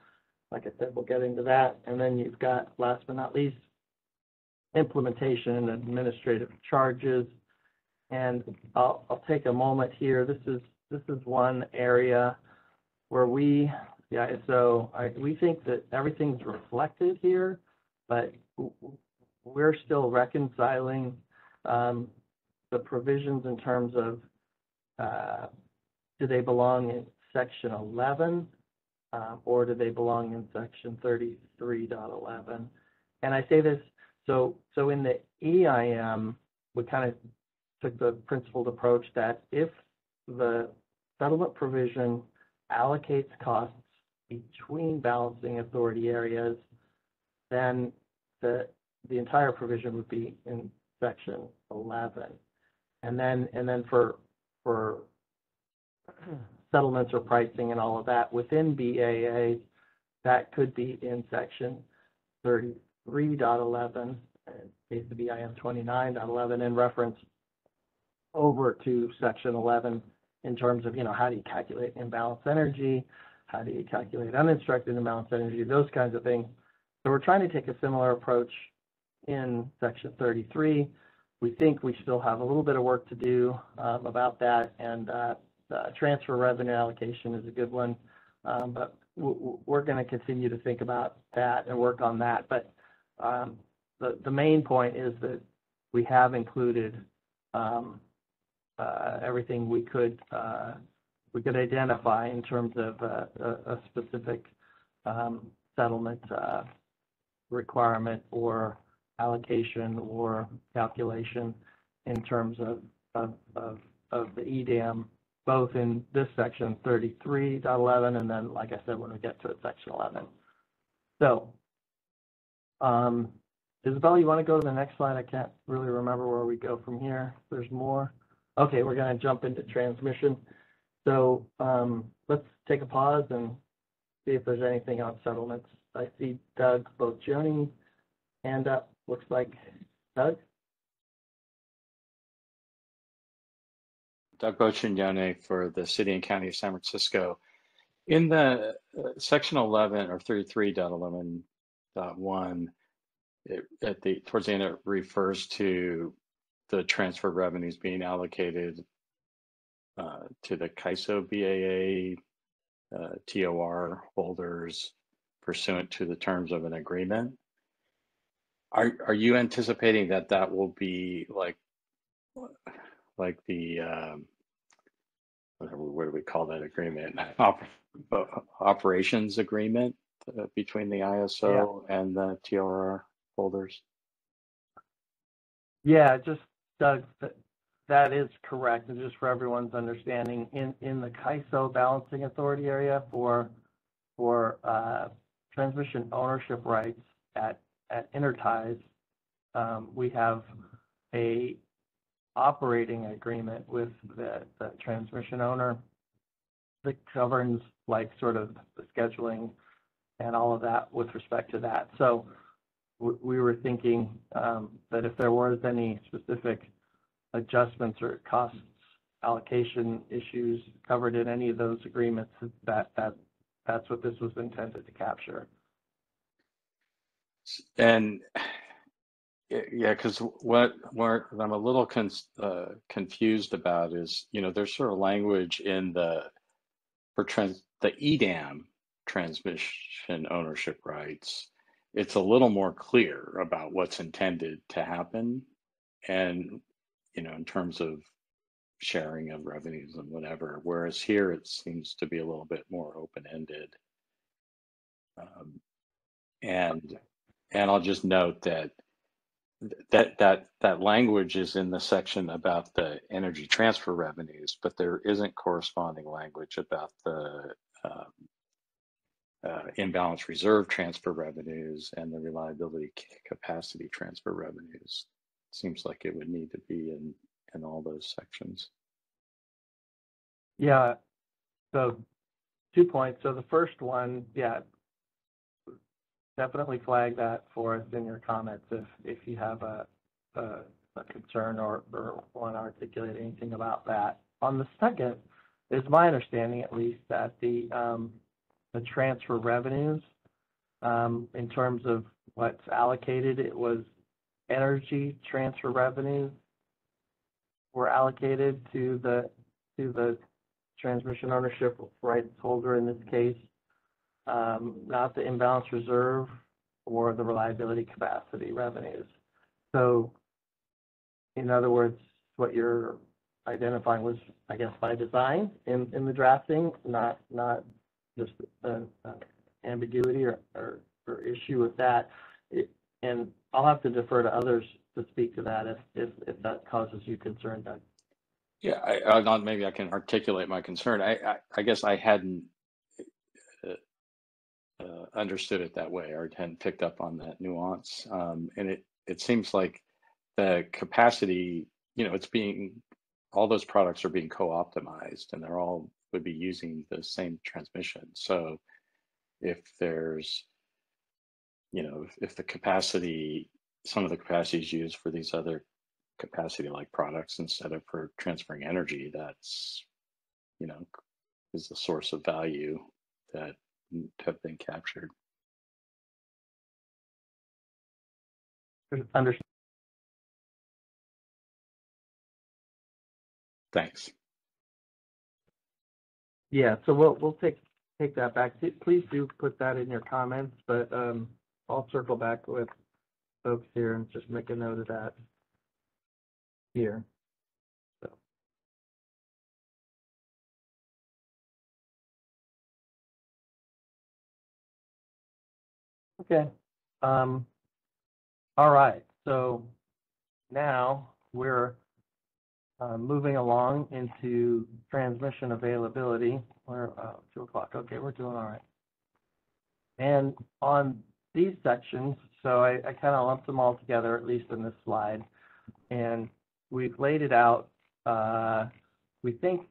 Like I said, we'll get into that. And then you've got, last but not least, implementation and administrative charges. And I'll, I'll take a moment here. This is, this is one area where we, yeah, so I, we think that everything's reflected here, but we're still reconciling, um, the provisions in terms of, uh, do they belong in section eleven? Uh, or do they belong in section thirty-three dot eleven? And I say this so, so in the EIM, we kind of took the principled approach that if the settlement provision allocates costs between balancing authority areas, then the, the entire provision would be in section eleven. And then, and then for, for settlements or pricing and all of that within BAA, that could be in section thirty, three dot eleven, in case of EIM twenty-nine dot eleven, in reference over to section eleven in terms of, you know, how do you calculate imbalanced energy? How do you calculate uninstructed imbalanced energy? Those kinds of things. So we're trying to take a similar approach in section thirty-three. We think we still have a little bit of work to do, um, about that, and, uh, transfer revenue allocation is a good one. Um, but we're gonna continue to think about that and work on that. But um, the, the main point is that we have included, um, uh, everything we could, uh, we could identify in terms of, uh, a, a specific, um, settlement, uh, requirement or allocation or calculation in terms of, of, of, of the EDAM, both in this section 33.11 and then, like I said, when we get to section eleven. So, um, Isabel, you want to go to the next slide? I can't really remember where we go from here. There's more. Okay, we're going to jump into transmission. So um, let's take a pause and see if there's anything on settlements. I see Doug both Boccignone hand up. Looks like Doug. Doug Boccignone for the City and County of San Francisco. In the uh, section 11 or 33.11.1, it, at the towards the end, it refers to the transfer revenues being allocated uh, to the CAISO BAA uh, TOR holders pursuant to the terms of an agreement. Are are you anticipating that that will be like like the um, whatever what do we call that agreement Op- operations agreement uh, between the ISO and the TOR holders? Yeah, just Doug, that, that is correct. And just for everyone's understanding, in, in the CAISO balancing authority area for, for, uh, transmission ownership rights at at Interties, um, we have a operating agreement with the, the transmission owner that governs like sort of the scheduling and all of that with respect to that. So we, we were thinking, um, that if there was any specific adjustments or costs allocation issues covered in any of those agreements, that, that, that's what this was intended to capture. And yeah, because what, what I'm a little con- uh, confused about is, you know, there's sort of language in the for trans the EDAM transmission ownership rights. It's a little more clear about what's intended to happen, and you know, in terms of sharing of revenues and whatever. Whereas here, it seems to be a little bit more open ended. Um, and and I'll just note that that that that language is in the section about the energy transfer revenues, but there isn't corresponding language about the um, uh, imbalance reserve transfer revenues and the reliability capacity transfer revenues. Seems like it would need to be in in all those sections. Yeah, so two points. So the first one, yeah, definitely flag that for us in your comments if, if you have a, a, a concern or, or want to articulate anything about that. On the second, it's my understanding at least that the, um, the transfer revenues, um, in terms of what's allocated, it was energy transfer revenues were allocated to the, to the transmission ownership rights holder in this case, um, not the imbalance reserve or the reliability capacity revenues. So in other words, what you're identifying was, I guess, by design in, in the drafting, not, not just an ambiguity or, or, or issue with that. It- And I'll have to defer to others to speak to that if, if, if that causes you concern, Doug. Yeah, I, I maybe I can articulate my concern. I, I, I guess I hadn't uh, understood it that way or hadn't picked up on that nuance. Um, and it, it seems like the capacity, you know, it's being, all those products are being co-optimized and they're all would be using the same transmission. So if there's, you know, if, if the capacity, some of the capacity is used for these other capacity like products instead of for transferring energy, that's, you know, is the source of value that have been captured. Under, Thanks. Yeah, so we'll, we'll take, take that back. Please do put that in your comments, but, um, I'll circle back with folks here and just make a note of that here. Okay, um, all right, so now we're uh, moving along into transmission availability. We're, uh, two o'clock, okay, we're doing all right. And on these sections, so I, I kind of lumped them all together, at least in this slide. And we've laid it out, uh, we think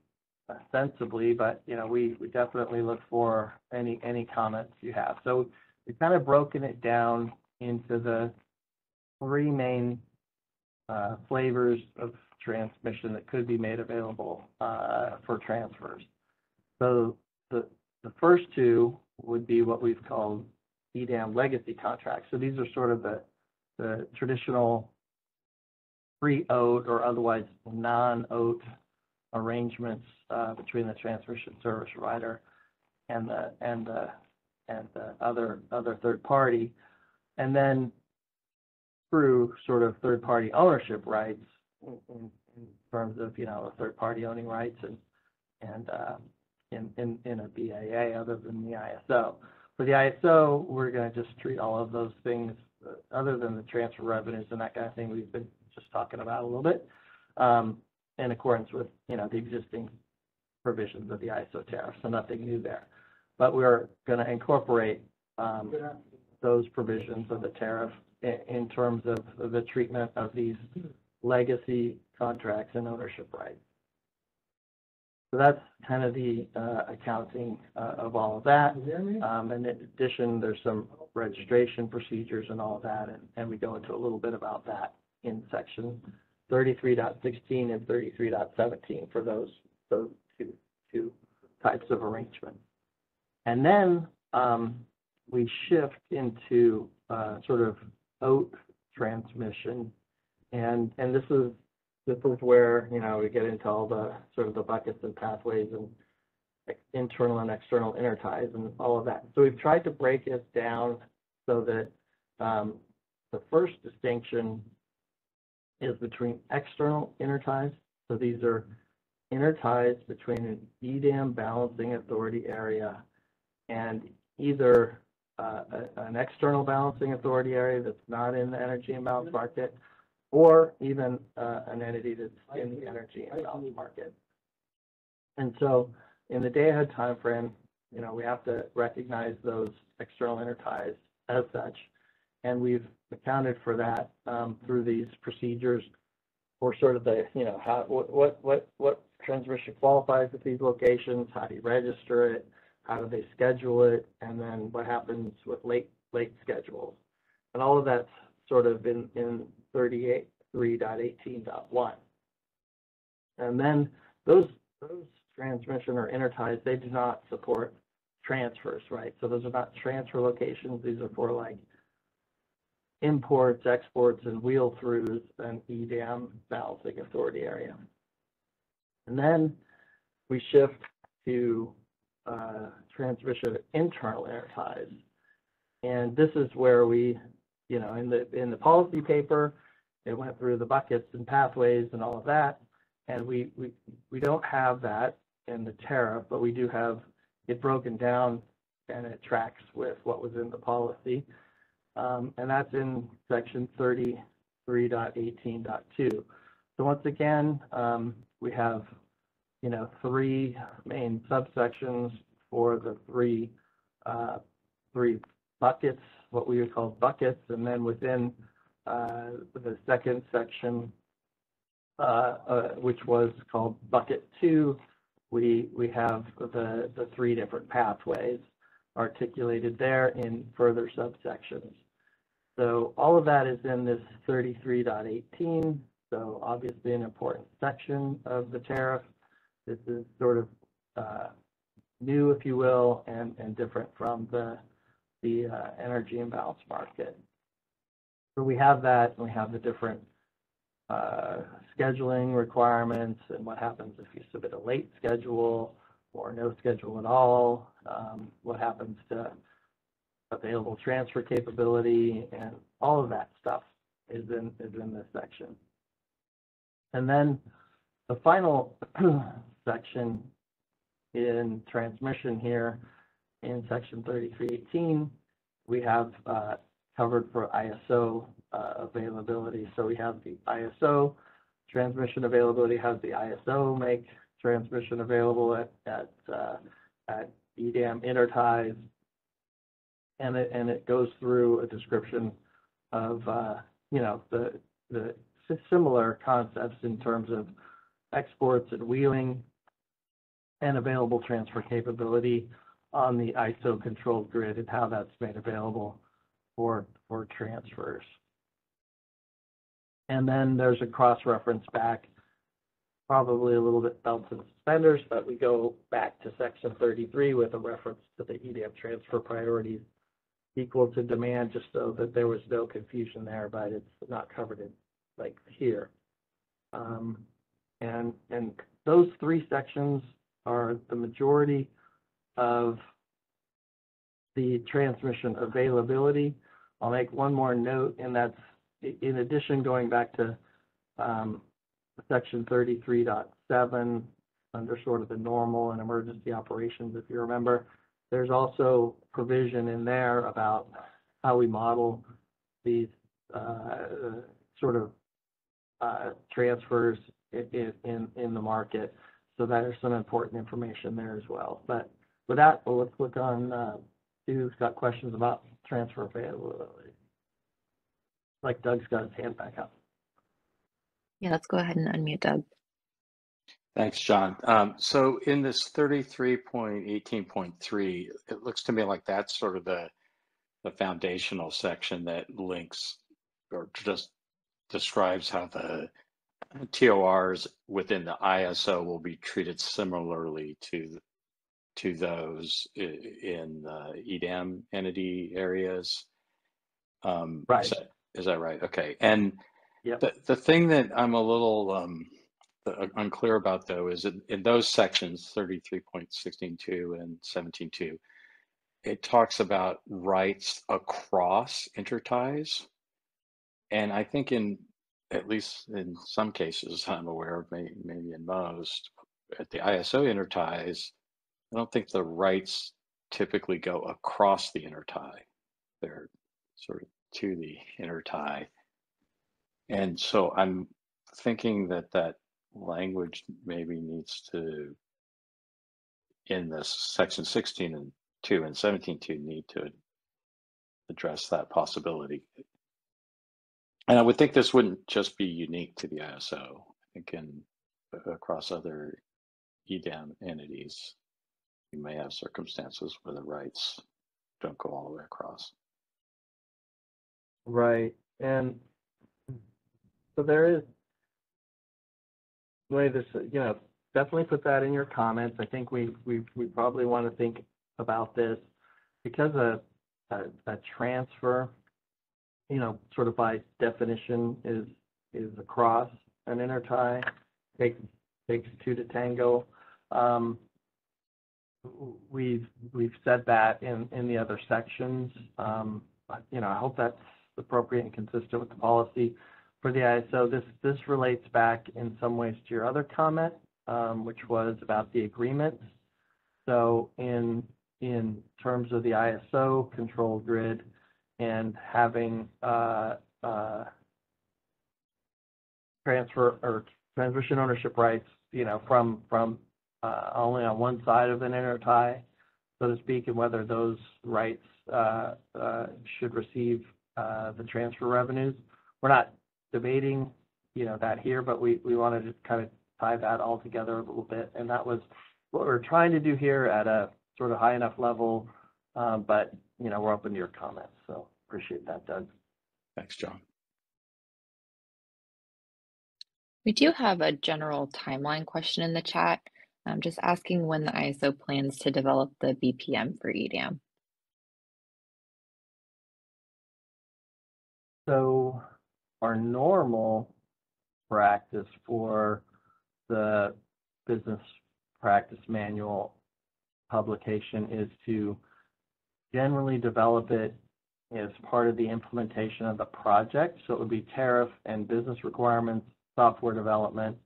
sensibly, but, you know, we, we definitely look for any, any comments you have. So we've kind of broken it down into the three main uh, flavors of transmission that could be made available uh, for transfers. So the, the first two would be what we've called EDAM legacy contracts. So these are sort of the, the traditional pre-OATT or otherwise non-OATT arrangements uh, between the transmission service provider and the and the and the other other third party, and then through sort of third party ownership rights in, in, terms of you know third party owning rights and and uh, in, in in a BAA other than the ISO. For the ISO, we're going to just treat all of those things uh, other than the transfer revenues and that kind of thing we've been just talking about a little bit, um, in accordance with you know the existing provisions of the ISO tariff. So nothing new there, but we're going to incorporate um, those provisions of the tariff i- in terms of the treatment of these legacy contracts and ownership rights. So that's kind of the uh, accounting uh, of all of that. Um, and in addition, there's some registration procedures and all of that, and, and we go into a little bit about that in section 33.16 and 33.17 for those, those two, two types of arrangement. And then, um, we shift into, uh, sort of OATT transmission. And, and this is, this is where, you know, we get into all the, sort of the buckets and pathways and internal and external interties and all of that. So we've tried to break it down so that, um, the first distinction is between external interties. So these are interties between an EDAM balancing authority area and either uh, a- an external balancing authority area that's not in the energy imbalance market, or even uh, an entity that's in the energy imbalance market. And so in the day-ahead timeframe, you know, we have to recognize those external interties as such. And we've accounted for that um, through these procedures for sort of the, you know, how, what, what, what, what transmission qualifies at these locations, how do you register it, how do they schedule it, and then what happens with late, late schedules. And all of that's sort of in, in thirty-eight, three dot eighteen dot one. And then those, those transmission or interties, they do not support transfers, right? So those are not transfer locations, these are for like imports, exports, and wheel-throughs and E EDAM balancing authority area. And then we shift to uh, transmission of internal interties. And this is where we, you know, in the, in the policy paper, it went through the buckets and pathways and all of that. And we, we, we don't have that in the tariff, but we do have it broken down and it tracks with what was in the policy. Um, and that's in section 33.18.2. So once again, um, we have, you know, three main subsections for the three, uh, three buckets, what we would call buckets, and then within, uh, the second section, uh, uh, which was called bucket two, we, we have the, the three different pathways articulated there in further subsections. So all of that is in this 33.18. So obviously an important section of the tariff. This is sort of uh, new, if you will, and, and different from the, the uh, energy imbalance market. So we have that, and we have the different uh, scheduling requirements and what happens if you submit a late schedule or no schedule at all, um, what happens to available transfer capability, and all of that stuff is in, is in this section. And then the final section in transmission here, in section thirty-three eighteen, we have, uh, covered for ISO, uh, availability. So we have the ISO, transmission availability, has the ISO make transmission available at, at, uh, at EDAM interties, and it, and it goes through a description of, uh, you know, the, the similar concepts in terms of exports and wheeling and available transfer capability on the ISO controlled grid and how that's made available for, for transfers. And then there's a cross-reference back, probably a little bit belts and suspenders, but we go back to section thirty-three with a reference to the EDAM transfer priorities equal to demand, just so that there was no confusion there, but it's not covered in, like, here. Um, and, and those three sections are the majority of the transmission availability. I'll make one more note, and that's, in addition, going back to, um, section 33.7 under sort of the normal and emergency operations, if you remember, there's also provision in there about how we model these, uh, sort of, uh, transfers i- i- in, in the market. So that is some important information there as well. But with that, well, let's look on, uh, who's got questions about transfer availability. Like Doug's got his hand back up. Yeah, let's go ahead and unmute Doug. Thanks, John. Um, so in this thirty-three point eighteen point three, it looks to me like that's sort of the the foundational section that links or just describes how the TORs within the ISO will be treated similarly to to those in the EDAM entity areas. Um, Right. Is that, is that right? Okay. And Yep. the, the thing that I'm a little um, uh, unclear about though is in, in those sections 33.162 and 17.2 it talks about rights across interties and i think in at least in some cases i'm aware of maybe, maybe in most at the iso interties i don't think the rights typically go across the intertie they're sort of to the intertie and so i'm thinking that that language maybe needs to in this section 16 and 2 and 17 2 need to address that possibility and i would think this wouldn't just be unique to the iso i think in across other edam entities you may have circumstances where the rights don't go all the way across. Right, and so there is way this, you know, definitely put that in your comments. I think we, we, we probably want to think about this because a, a, a transfer, you know, sort of by definition is, is across an intertie, takes, takes two to tango. Um, we've, we've said that in, in the other sections. Um, but, you know, I hope that's appropriate and consistent with the policy for the ISO. This, this relates back in some ways to your other comment, um, which was about the agreements. So in, in terms of the ISO control grid and having, uh, uh, transfer or transmission ownership rights, you know, from, from, uh, only on one side of an intertie, so to speak, and whether those rights, uh, uh, should receive, uh, the transfer revenues. We're not debating, you know, that here, but we, we wanted to kind of tie that all together a little bit. And that was what we're trying to do here at a sort of high enough level. Um, but, you know, we're open to your comments. So appreciate that, Doug. thanks john We do have a general timeline question in the chat. I'm just asking when the ISO plans to develop the BPM for EDAM. So our normal practice for the business practice manual publication is to generally develop it as part of the implementation of the project. So it would be tariff and business requirements, software development,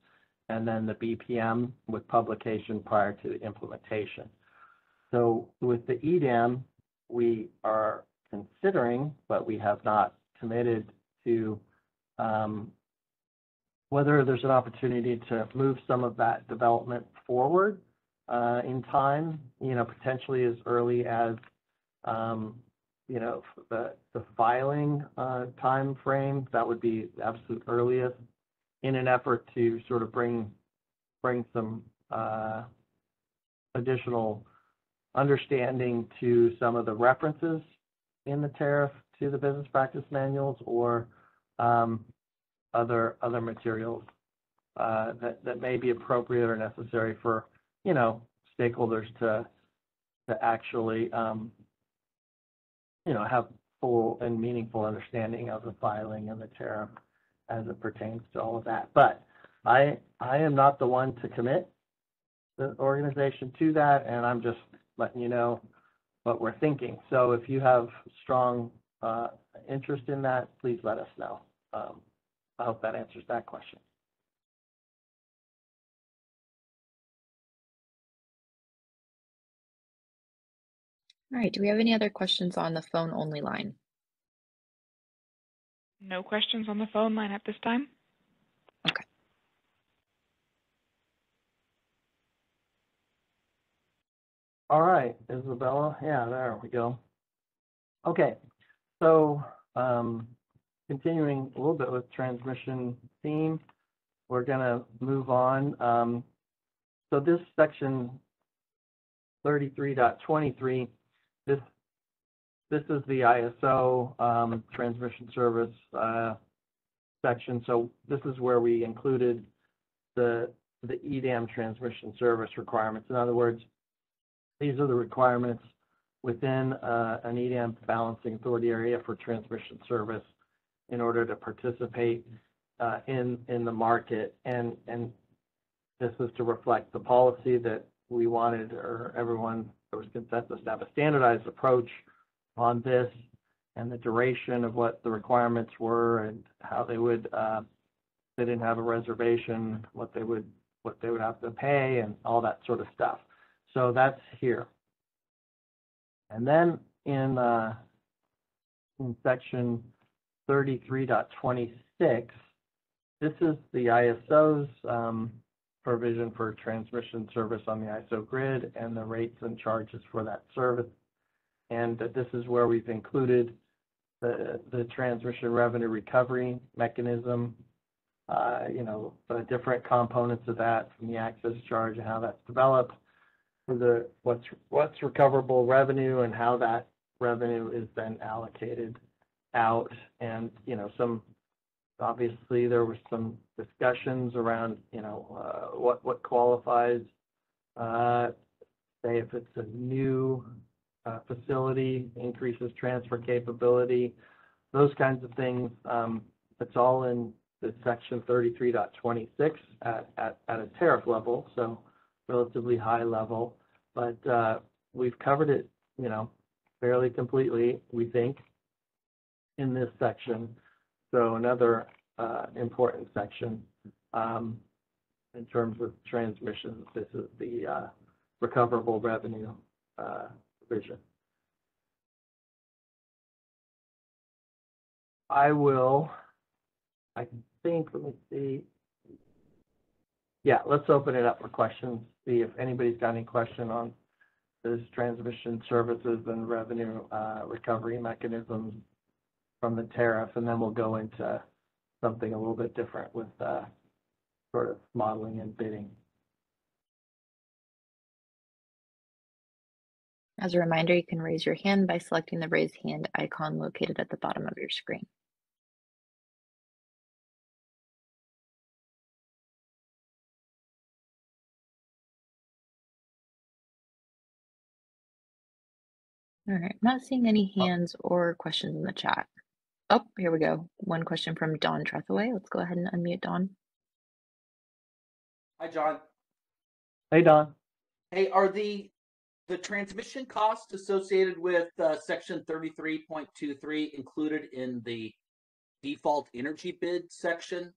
and then the BPM with publication prior to the implementation. So with the EDAM, we are considering, but we have not committed to um, whether there's an opportunity to move some of that development forward uh, in time, you know, potentially as early as, you know, the, filing uh, time frame. That would be the absolute earliest in an effort to sort of bring bring some uh, additional understanding to some of the references in the tariff to the business practice manuals or um, other other materials uh, that that may be appropriate or necessary for you know stakeholders to to actually um, you know have full and meaningful understanding of the filing and the tariff as it pertains to all of that. But I I am not the one to commit the organization to that, and I'm just letting you know what we're thinking. So if you have strong uh, interest in that, please let us know. Um, I hope that answers that question. All right, do we have any other questions on the phone only line? No questions on the phone line at this time? Okay. All right, Isabella. Yeah, there we go. Okay, so um, continuing a little bit with transmission theme, we're gonna move on. Um, so this section thirty-three this, this is the ISO, um, transmission service, uh, section. So this is where we included the, the EDAM transmission service requirements. In other words, these are the requirements within, uh, an EDAM balancing authority area for transmission service in order to participate, uh, in, in the market. And, and this is to reflect the policy that we wanted, or everyone, there was consensus to have a standardized approach on this and the duration of what the requirements were and how they would, uh, they didn't have a reservation, what they would, what they would have to pay and all that sort of stuff. So that's here. And then in, uh, in section 33.26, this is the ISO's, um, provision for transmission service on the ISO grid and the rates and charges for that service. And this is where we've included the, the transmission revenue recovery mechanism, uh, you know, the different components of that from the access charge and how that's developed the, what's, what's recoverable revenue and how that revenue is then allocated out. And, you know, some, obviously there were some discussions around, you know, uh, what, what qualifies, uh, say if it's a new, uh, facility, increases transfer capability, those kinds of things. Um, it's all in the section 33.26 at, at, at a tariff level, so relatively high level. But, uh, we've covered it, you know, fairly completely, we think, in this section. So another, uh, important section, um, in terms of transmission, this is the, uh, recoverable revenue, uh, provision. I will, I think, let me see. Yeah, let's open it up for questions, see if anybody's got any question on this transmission services and revenue, uh, recovery mechanisms from the tariff, and then we'll go into something a little bit different with, uh, sort of modeling and bidding. As a reminder, you can raise your hand by selecting the raise hand icon located at the bottom of your screen. All right, not seeing any hands or questions in the chat. Oh, here we go. One question from Don Tretheway. Let's go ahead and unmute Don. Hi, John. Hey, Don. Hey, are the the transmission costs associated with uh, section 33.23 included in the default energy bid section?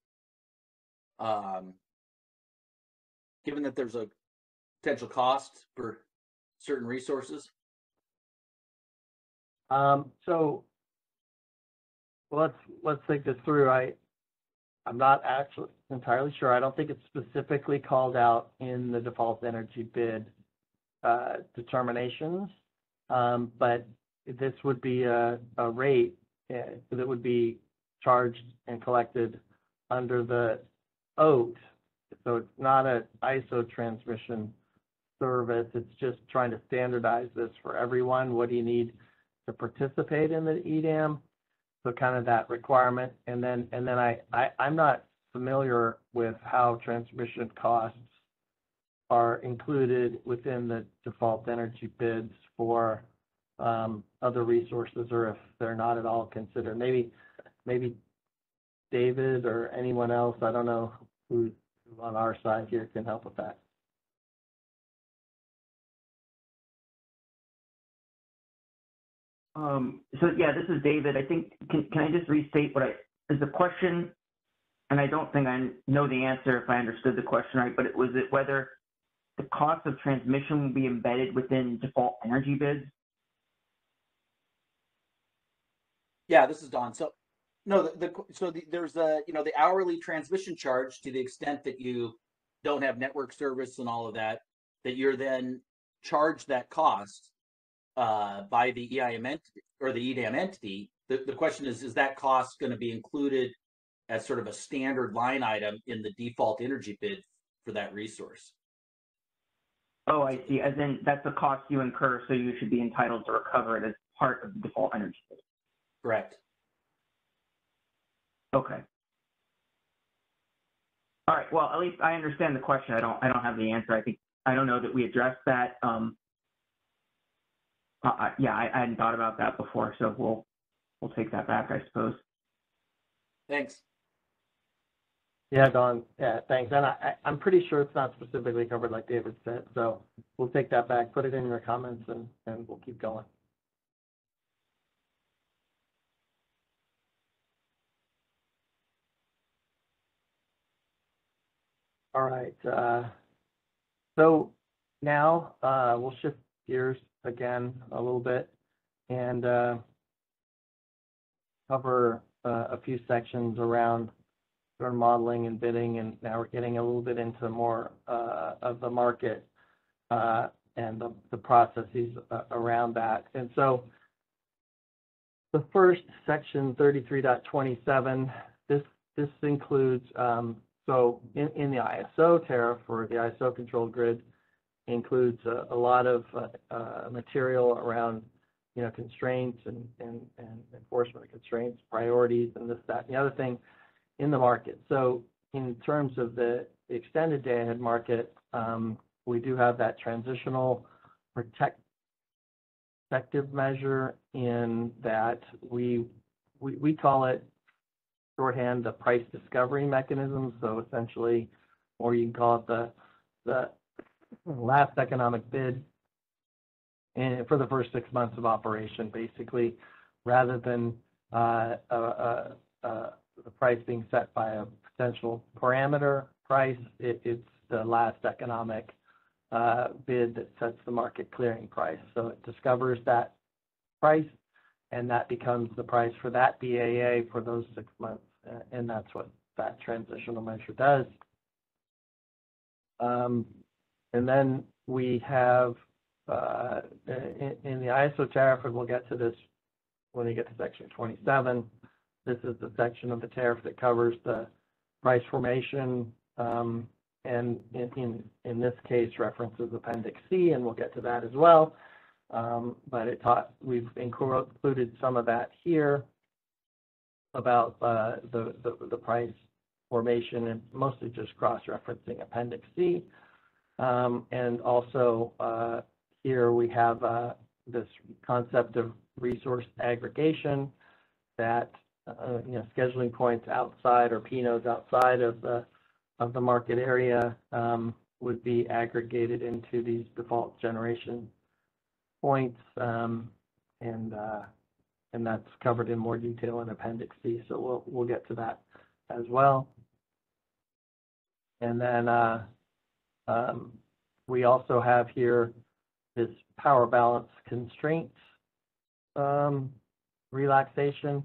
Um, given that there's a potential cost for certain resources? Um, so let's, let's think this through. I, I'm not actually entirely sure. I don't think it's specifically called out in the default energy bid uh, determinations. Um, but this would be a, a rate uh, that would be charged and collected under the OATT. So it's not an ISO transmission service. It's just trying to standardize this for everyone. What do you need to participate in the EDAM? So kind of that requirement. And then, and then I, I, I'm not familiar with how transmission costs are included within the default energy bids for um, other resources or if they're not at all considered. Maybe, maybe David or anyone else, I don't know who who on our side here can help with that. Um, so yeah, this is David. I think, can, can I just restate what I, is the question, and I don't think I know the answer if I understood the question right, but it was it whether the cost of transmission will be embedded within default energy bids? Yeah, this is Don. So, no, the, the so the, there's a you know the hourly transmission charge to the extent that you don't have network service and all of that, that you're then charged that cost uh, by the EIM entity or the EDAM entity the, the question is, is that cost going to be included as sort of a standard line item in the default energy bid for that resource? Oh, I see. As in, that's the cost you incur, so you should be entitled to recover it as part of the default energy. bid. Correct. Okay. All right. Well, at least I understand the question. I don't. I don't have the answer. I think I don't know that we addressed that. Um. Uh, I- yeah, I, I hadn't thought about that before, so we'll we'll take that back, I suppose. Thanks. Yeah, Don, yeah, thanks. And I, I- I'm pretty sure it's not specifically covered like David said, so we'll take that back, put it in your comments and, and we'll keep going. All right, uh, so now, uh, we'll shift gears again a little bit and, uh, cover, uh, a few sections around sort of modeling and bidding, and now we're getting a little bit into more uh, of the market uh, and the, the processes uh, around that. And so the first section 33.27, this this includes um, so in, in the ISO tariff or the ISO controlled grid includes a, a lot of uh, uh, material around you know constraints and, and, and enforcement of constraints, priorities, and this, that, and the other thing in the market. So in terms of the the extended day ahead market, um, we do have that transitional protect protective measure in that we, we, we call it shorthand, the price discovery mechanism. So essentially, or you can call it the, the last economic bid and for the first six months of operation, basically, rather than uh, uh, uh, the price being set by a potential parameter price, it, it's the last economic bid that sets the market clearing price. So it discovers that price, and that becomes the price for that BAA for those six months, and that's what that transitional measure does. Um, and then we have uh, in, in the ISO tariff, and we'll get to this when we get to section 27. This is the section of the tariff that covers the price formation, um, and in, in, in this case references Appendix C, and we'll get to that as well. Um, but it taught, we've included some of that here about uh, the, the, the price formation and mostly just cross-referencing Appendix C. Um, and also uh, here we have uh, this concept of resource aggregation that uh, you know scheduling points outside or P outside of the of the market area um, would be aggregated into these default generation points um, and uh, and that's covered in more detail in Appendix C. So we'll we'll get to that as well. And then uh, um, we also have here this power balance constraints um, relaxation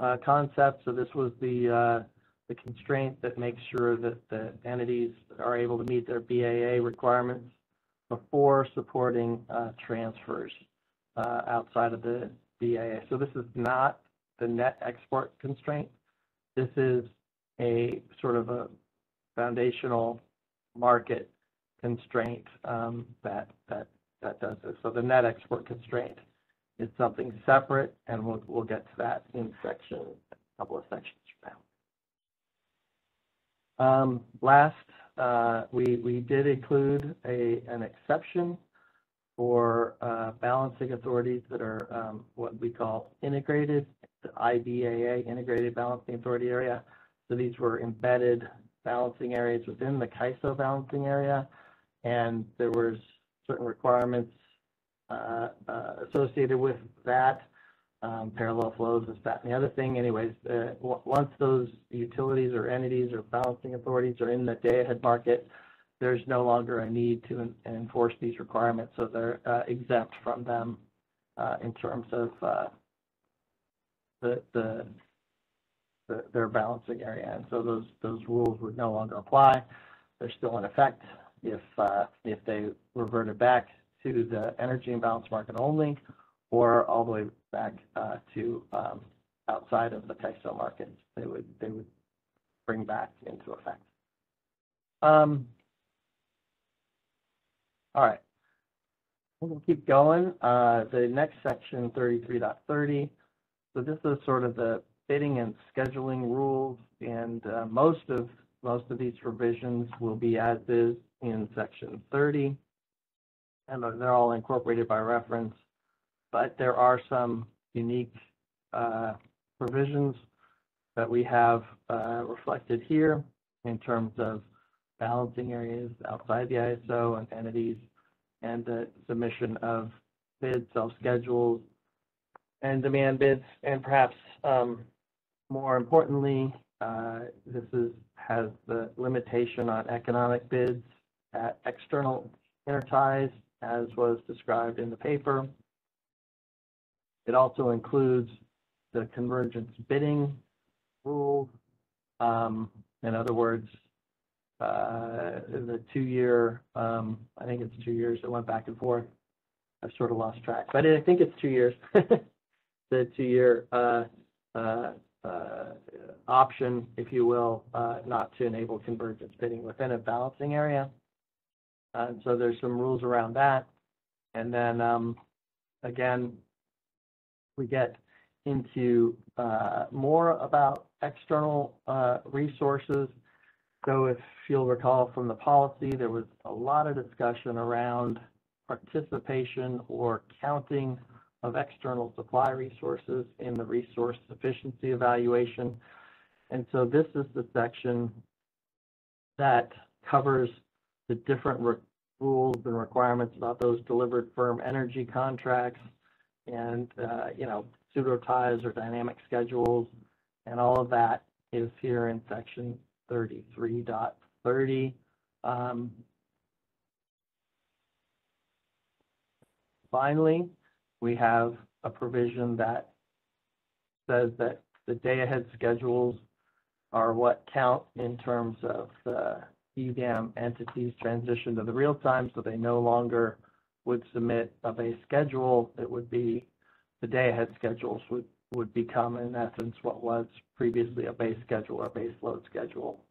uh, concept. So this was the uh, the constraint that makes sure that the entities are able to meet their BAA requirements before supporting uh, transfers uh, outside of the BAA. So this is not the net export constraint. This is a sort of a foundational market constraint um, that that that does this. So the net export constraint is something separate, and we'll we'll get to that in section a couple of sections from now. Um, last, uh, we we did include a an exception for uh, balancing authorities that are um, what we call integrated, the IBAA, Integrated Balancing Authority Area. So these were embedded balancing areas within the CAISO balancing area, and there was certain requirements uh, uh, associated with that, um, parallel flows, this, that, and the other thing. Anyways, uh, once those utilities or entities or balancing authorities are in the day-ahead market, there's no longer a need to en- enforce these requirements, so they're uh, exempt from them uh, in terms of uh, the, the the, their balancing area, and so those those rules would no longer apply. They're still in effect if uh, if they reverted back to the energy imbalance market only, or all the way back uh, to um, outside of the CAISO markets. They would they would bring back into effect. Um, all right. We'll keep going. Uh, the next section, 33.30. So this is sort of the bidding and scheduling rules, and uh, most of most of these provisions will be as is in section 30, and they're all incorporated by reference. But there are some unique uh, provisions that we have uh, reflected here in terms of balancing areas outside the ISO and entities and the submission of bids, self-schedules, and demand bids, and perhaps um, more importantly, uh, this is has the limitation on economic bids at external interties, as was described in the paper. It also includes the convergence bidding rule. Um, in other words, uh, the two-year, um, I think it's two years, it went back and forth. I've sort of lost track, but I think it's two years. the two-year uh, uh, option, if you will, uh, not to enable convergence bidding within a balancing area. Uh, so there's some rules around that. And then um, again, we get into uh, more about external uh, resources. So if you'll recall from the policy, there was a lot of discussion around participation or counting of external supply resources in the resource sufficiency evaluation. And so this is the section that covers the different rules and requirements about those delivered firm energy contracts and, uh, you know, pseudo ties or dynamic schedules. And all of that is here in section 33.30. Um, finally, we have a provision that says that the day ahead schedules are what count in terms of the EDAM entities transition to the real time, so they no longer would submit a base schedule. It would be the day ahead schedules would, would become in essence what was previously a base schedule or base load schedule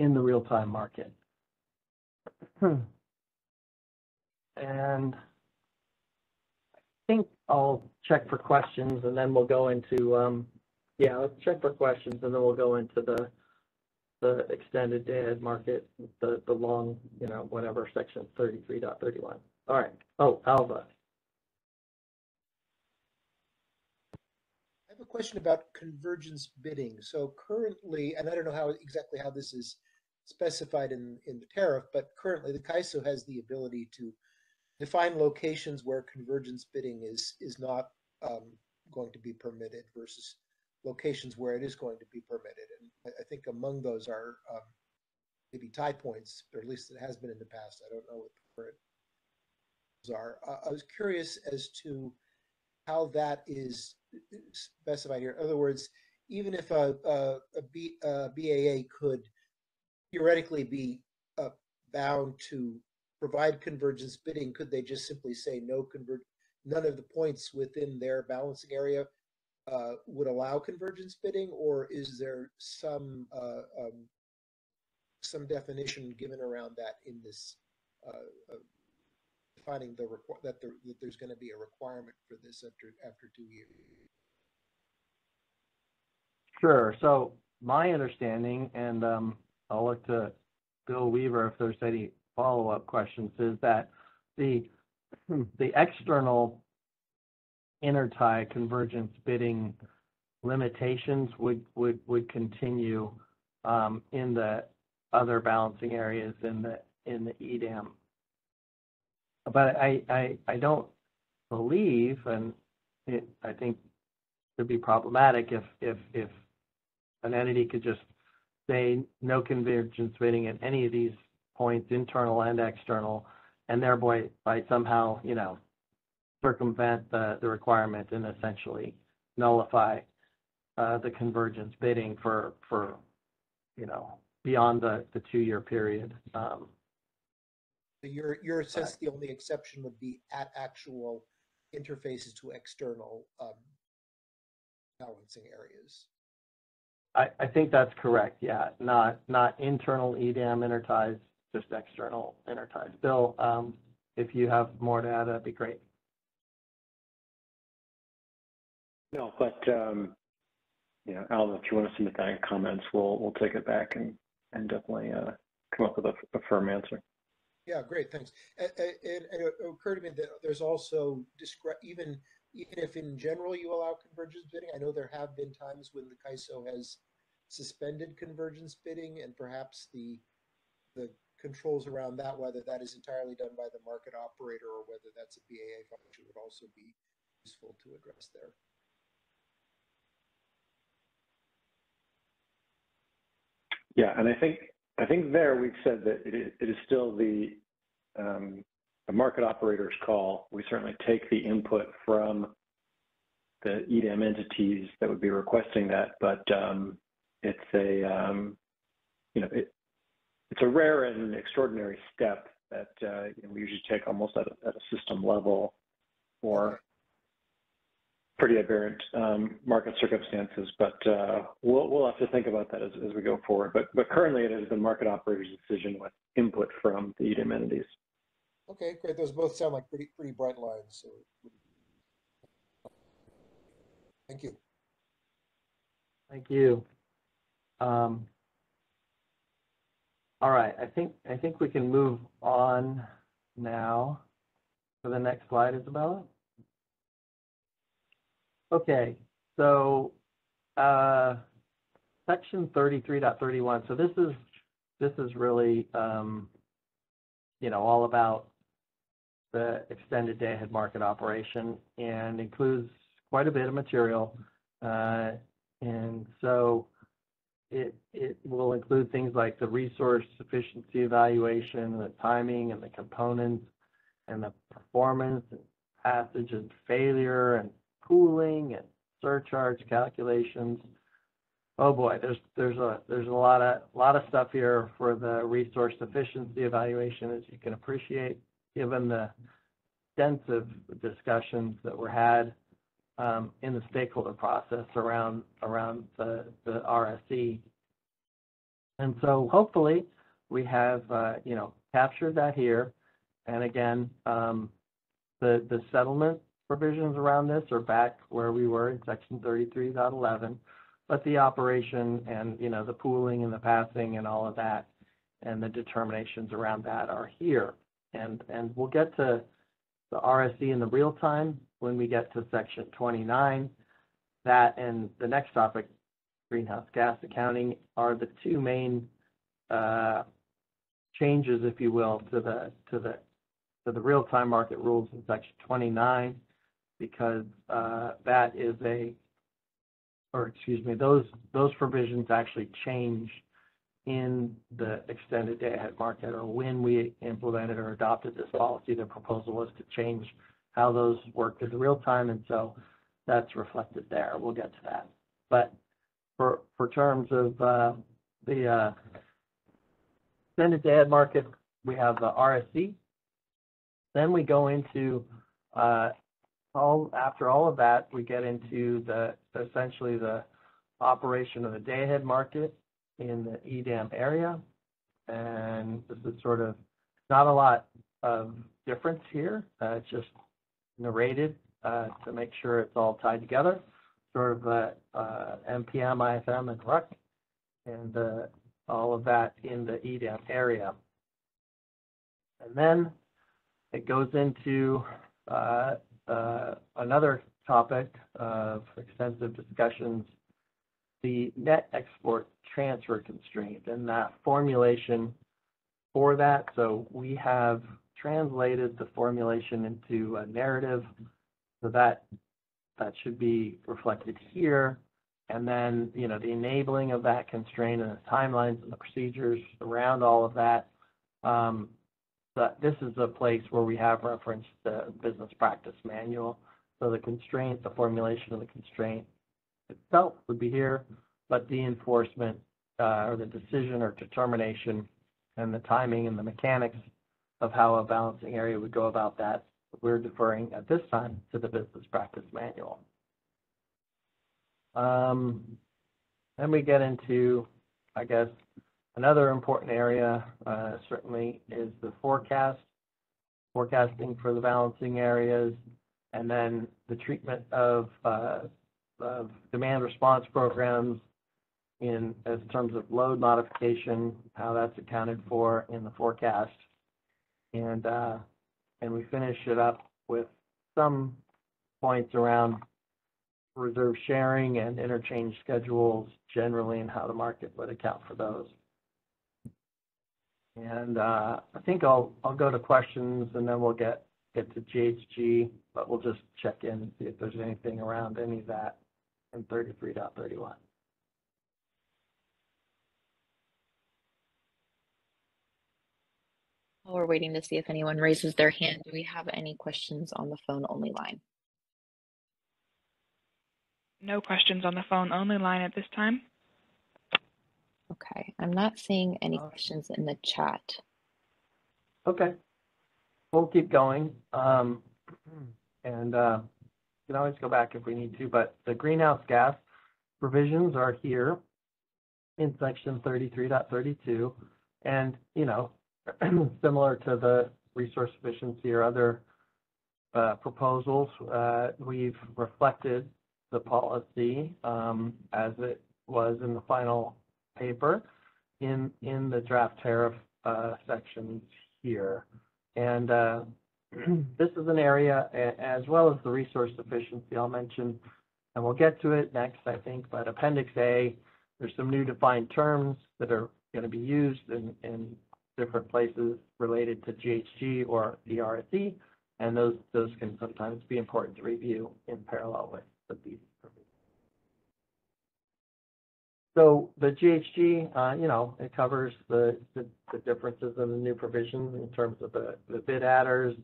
in the real time market. Hmm. and think I'll check for questions and then we'll go into, um, yeah, let's check for questions and then we'll go into the, the extended day ahead market, the, the long, you know, whatever, section 33.31. All right. Oh, Alva. I have a question about convergence bidding. So currently, and I don't know how exactly how this is specified in, in the tariff, but currently the CAISO has the ability to define locations where convergence bidding is is not um, going to be permitted versus locations where it is going to be permitted. And I, think among those are um, maybe tie points, or at least it has been in the past. I don't know what the current are. Uh, I was curious as to how that is specified here. In other words, even if a, a, a, B, a BAA could theoretically be uh, bound to provide convergence bidding, could they just simply say no convert, none of the points within their balancing area uh, would allow convergence bidding, or is there some uh, um, some definition given around that in this uh, uh defining the that, there, that there's going to be a requirement for this after after two years? Sure. So my understanding, and um, I'll look to Bill Weaver if there's any follow-up questions is that the the external intertie convergence bidding limitations would would would continue um, in the other balancing areas in the in the EDAM. But I I, I don't believe, and it, I think it would be problematic if if if an entity could just say no convergence bidding in any of these points, internal and external, and thereby by somehow, you know, circumvent the, the requirement and essentially nullify uh, the convergence bidding for, for, you know, beyond the, the two-year period. Um, your your sense the only exception would be at actual interfaces to external um, balancing areas. I, I think that's correct, yeah, not, not internal EDAM interties, just external interties. Bill, um, if you have more to add, that'd be great. No, but, um, you know, Alan, if you want to submit that in comments, we'll, we'll take it back and, and definitely, uh, come up with a, a firm answer. Yeah, great, thanks. And, and, and it occurred to me that there's also discre, even, even if in general you allow convergence bidding, I know there have been times when the CAISO has suspended convergence bidding and perhaps the, the controls around that, whether that is entirely done by the market operator or whether that's a BAA function would also be useful to address there. Yeah, and I think, I think there we've said that it is, it is still the, um, the market operator's call. We certainly take the input from the E EDAM entities that would be requesting that, but, um, it's a, um, you know, it, it's a rare and extraordinary step that, uh, you know, we usually take almost at a, at a system level or pretty aberrant um, market circumstances, but uh, we'll we'll have to think about that as, as we go forward. But but currently, it is the market operator's decision with input from the EDAM entities. Okay, great. Those both sound like pretty, pretty bright lines, so. Thank you. Thank you. Um, all right, I think, I think we can move on now to the next slide, Isabella. Okay, so, uh, section 33.31. So this is, this is really, um, you know, all about the extended day ahead market operation and includes quite a bit of material. Uh, and so it, it will include things like the resource sufficiency evaluation, the timing and the components and the performance and passage and failure and pooling and surcharge calculations. Oh boy, there's, there's a, there's a lot of, lot of stuff here for the resource sufficiency evaluation, as you can appreciate, given the extensive discussions that were had um, in the stakeholder process around around the, the RSE. And so hopefully we have uh, you know captured that here. And again, um, the the settlement provisions around this are back where we were in section 33.11, but the operation and you know the pooling and the passing and all of that and the determinations around that are here. And and we'll get to the RSE in the real time when we get to section 29. That and the next topic, greenhouse gas accounting, are the two main uh, changes, if you will, to the to the to the real time market rules in section 29, because uh, that is a, or excuse me, those those provisions actually change in the extended day ahead market or when we implemented or adopted this policy, the proposal was to change how those work in real time. And so that's reflected there. We'll get to that. But for, for terms of uh, the uh, extended day ahead market, we have the RSE. Then we go into uh, all, after all of that, we get into the, essentially the operation of the day ahead market in the EDAM area. And this is sort of not a lot of difference here. Uh, it's just narrated uh, to make sure it's all tied together. Sort of uh, uh, MPM, IFM, and RUC, and uh, all of that in the EDAM area. And then it goes into uh, uh, another topic of extensive discussions the net export transfer constraint and that formulation for that. So we have translated the formulation into a narrative so that that should be reflected here. And then, you know, the enabling of that constraint and the timelines and the procedures around all of that. Um, but this is a place where we have referenced the business practice manual. So the constraint, the formulation of the constraint itself would be here, but the enforcement uh, or the decision or determination and the timing and the mechanics of how a balancing area would go about that we're deferring at this time to the business practice manual. Um, then we get into, I guess, another important area, uh, certainly is the forecast, forecasting for the balancing areas, and then the treatment of, uh, of demand response programs in, as terms of load modification, how that's accounted for in the forecast. And, uh, and we finish it up with some points around reserve sharing and interchange schedules generally and how the market would account for those. And uh, I think I'll, I'll go to questions and then we'll get, get to GHG, but we'll just check in and see if there's anything around any of that in 33.31. While we're waiting to see if anyone raises their hand, do we have any questions on the phone only line? No questions on the phone only line at this time. Okay, I'm not seeing any Uh, questions in the chat. Okay. We'll keep going. Um, and, uh, we can always go back if we need to, but the greenhouse gas provisions are here in section 33.32, And, you know, similar to the resource sufficiency or other, uh, proposals, uh, we've reflected the policy, um, as it was in the final paper in, in the draft tariff, uh, sections here. And uh, this is an area, as well as the resource sufficiency I'll mention, and we'll get to it next, I think, but Appendix A, there's some new defined terms that are going to be used in, in different places related to GHG or RSE, and those, those can sometimes be important to review in parallel with, with these. So the GHG, uh, you know, it covers the, the, the differences in the new provisions in terms of the, the bid adders,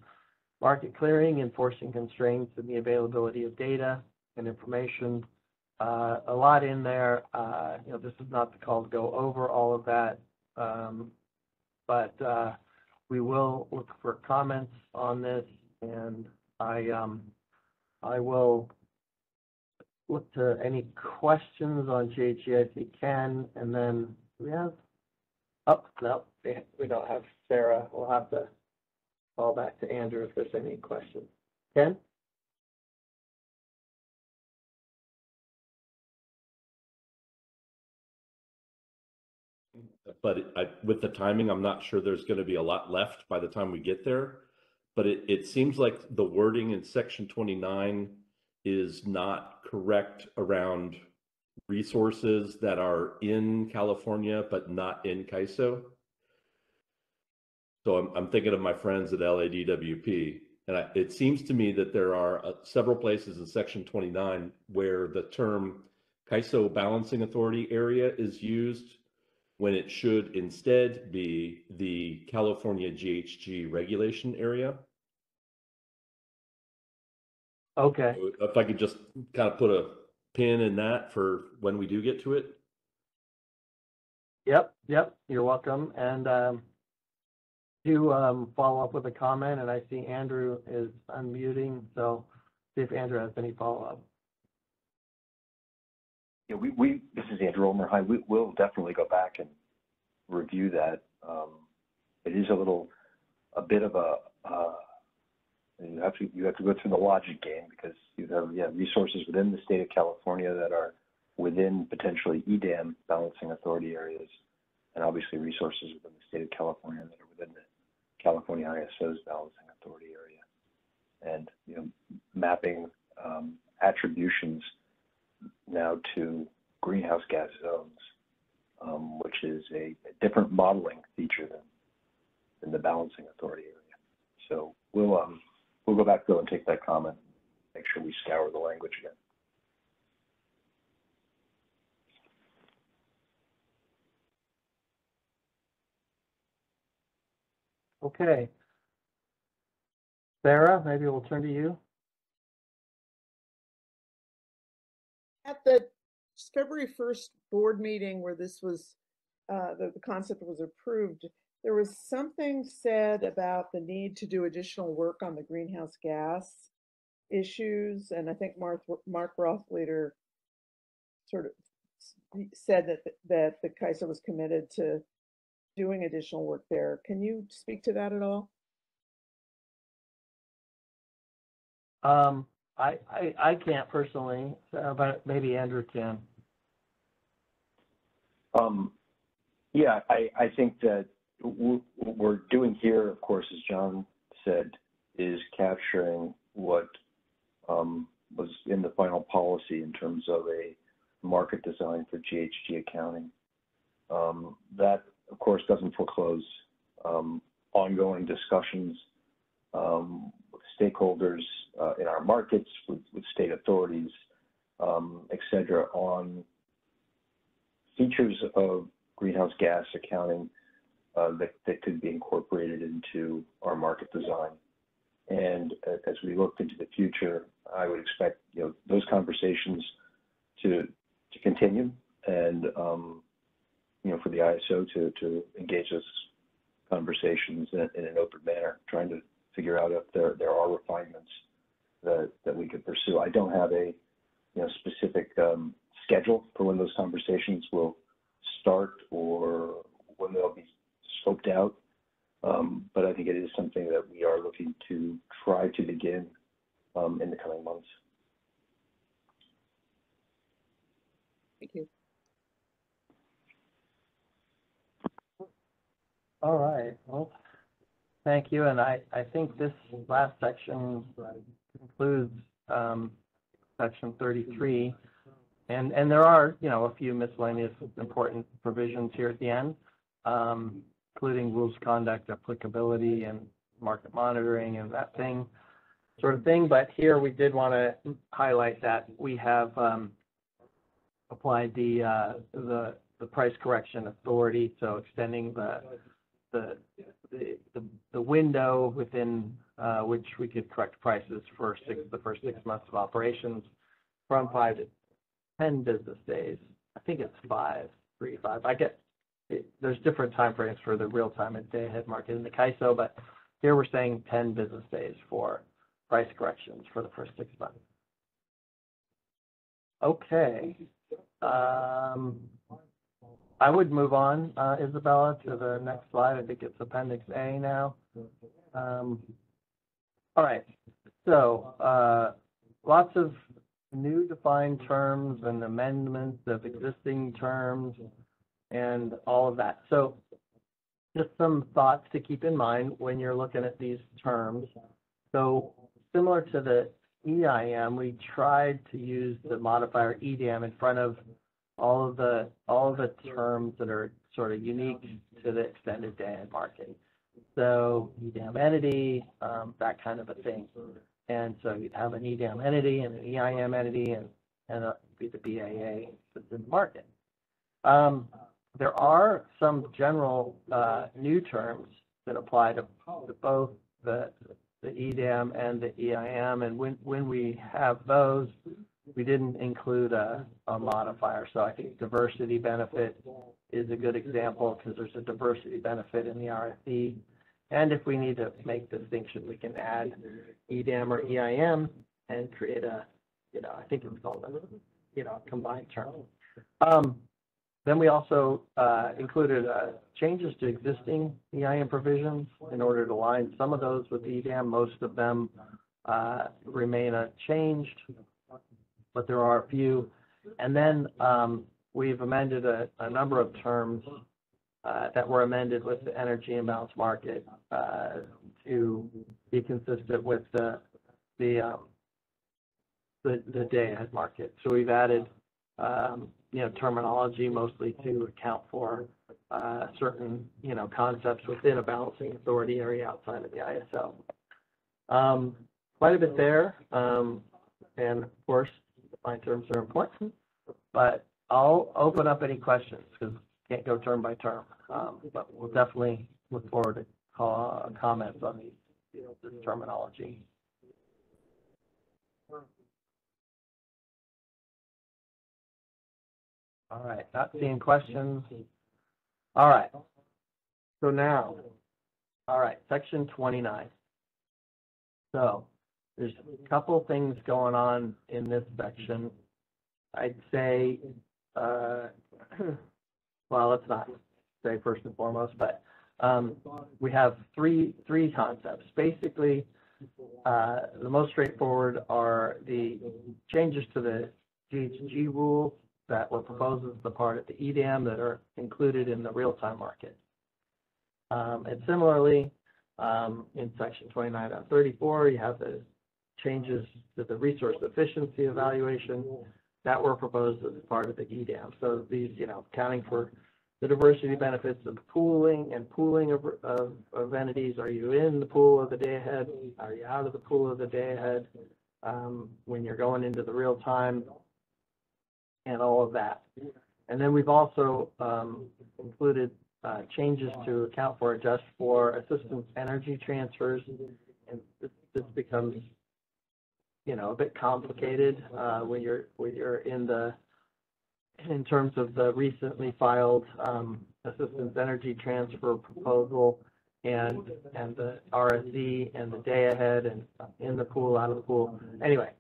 market clearing, enforcing constraints and the availability of data and information. Uh, a lot in there. Uh, you know, this is not the call to go over all of that. Um, but, uh, we will look for comments on this and I, um, I will look to any questions on GHG if you can, and then we have, oh, no, we- we don't have Sarah. We'll have to call back to Andrew if there's any questions. Ken? But I, with the timing, I'm not sure there's going to be a lot left by the time we get there. But it, it seems like the wording in section 29 is not correct around resources that are in California but not in CAISO. So I'm, I'm thinking of my friends at LADWP, and I, it seems to me that there are uh, several places in section 29 where the term CAISO Balancing Authority area is used when it should instead be the California GHG regulation area. Okay, If I could just kind of put a pin in that for when we do get to it. yep, yep, you're welcome. And, um, do, um, follow up with a comment, and I see Andrew is unmuting, so see if Andrew has any follow-up. Yeah, we, we, this is Andrew Ulmer. Hi, we, we'll definitely go back and review that. Um, it is a little, a bit of a, uh, you have to, you have to go through the logic game because you have, yeah, resources within the state of California that are within potentially EDAM balancing authority areas, and obviously resources within the state of California that are within the California ISO's balancing authority area. And, you know, mapping, um, attributions now to greenhouse gas zones, um, which is a, a different modeling feature than, than the balancing authority area. So we'll, um, we'll go back though and take that comment, make sure we scour the language again. Okay. Sarah, maybe we'll turn to you. At the February 1st board meeting where this was, uh, the, the concept was approved, there was something said about the need to do additional work on the greenhouse gas issues, and I think Mark, Mark Rothleder sort of said that, that the CAISO was committed to doing additional work there. Can you speak to that at all? Um, I, I, I can't personally, but maybe Andrew can. Um, yeah, I, I think that what we're doing here, of course, as John said, is capturing what um, was in the final policy in terms of a market design for GHG accounting. Um, that, of course, doesn't foreclose um, ongoing discussions um, stakeholders uh, in our markets, with, with state authorities, um, et cetera, on features of greenhouse gas accounting uh, that, that could be incorporated into our market design. And as we look into the future, I would expect you know those conversations to to continue, and um, you know for the ISO to to engage those conversations in, in an open manner, trying to figure out if there there are refinements that that we could pursue. I don't have a you know specific um, schedule for when those conversations will start or when they'll be scoped out. Um, but I think it is something that we are looking to try to begin um, in the coming months. Thank you. All right, well, thank you, and I, I think this last section concludes, um, section thirty-three. And, and there are, you know, a few miscellaneous important provisions here at the end, um, including rules of conduct, applicability, and market monitoring and that thing, sort of thing. But here we did want to highlight that we have, um, applied the, uh, the, the price correction authority, so extending the, the, the, the, window within, uh, which we could correct prices for six, the first six months of operations from five to ten business days. I think it's five, three, five. I get, it, there's different timeframes for the real time and day ahead market in the CAISO, but here we're saying ten business days for price corrections for the first six months. Okay. Um, I would move on, uh, Isabella, to the next slide. I think it's Appendix A now. Um, all right, so, uh, lots of new defined terms and amendments of existing terms and all of that. So just some thoughts to keep in mind when you're looking at these terms. So similar to the EIM, we tried to use the modifier EDAM in front of all of the, all of the terms that are sort of unique to the extended day ahead market. So EDAM entity, um, that kind of a thing. And so you'd have an EDAM entity and an EIM entity and, and be the BAA that's in the market. Um, there are some general, uh, new terms that apply to, to both the, the EDAM and the EIM. And when, when we have those, we didn't include a, a modifier. So I think diversity benefit is a good example because there's a diversity benefit in the RFP. And if we need to make distinction, we can add EDAM or EIM and create a, you know, I think it's called a, you know, combined term. Um, then we also, uh, included, uh, changes to existing EIM provisions in order to align some of those with EDAM. Most of them, uh, remain unchanged, but there are a few. And then, um, we've amended a, a number of terms uh, that were amended with the energy imbalance market uh, to be consistent with the the um, the, the day ahead market. So we've added um, you know terminology mostly to account for uh, certain you know concepts within a balancing authority area outside of the ISO. Um, quite a bit there, um, and of course, my terms are important, but I'll open up any questions because can't go term by term. Um, but we'll definitely look forward to call, comments on these, this terminology. All right, not seeing questions. All right. So now, all right, section twenty-nine. So there's a couple things going on in this section. I'd say, uh, well, let's not say first and foremost, but, um, we have three, three concepts. Basically, uh, the most straightforward are the changes to the GHG rule that were proposed as the part of the EDAM that are included in the real-time market. Um, and similarly, um, in section twenty-nine thirty-four, you have the changes to the resource sufficiency evaluation that were proposed as part of the EDAM. So these, you know, accounting for the diversity benefits of pooling and pooling of, of, of entities. Are you in the pool of the day ahead? Are you out of the pool of the day ahead? Um, when you're going into the real time and all of that. And then we've also, um, included, uh, changes to account for, adjust for assistance energy transfers. And this, this becomes, you know, a bit complicated, uh, when you're, when you're in the, in terms of the recently filed, um, assistance energy transfer proposal and, and the RSE and the day ahead and in the pool, out of the pool. Anyway,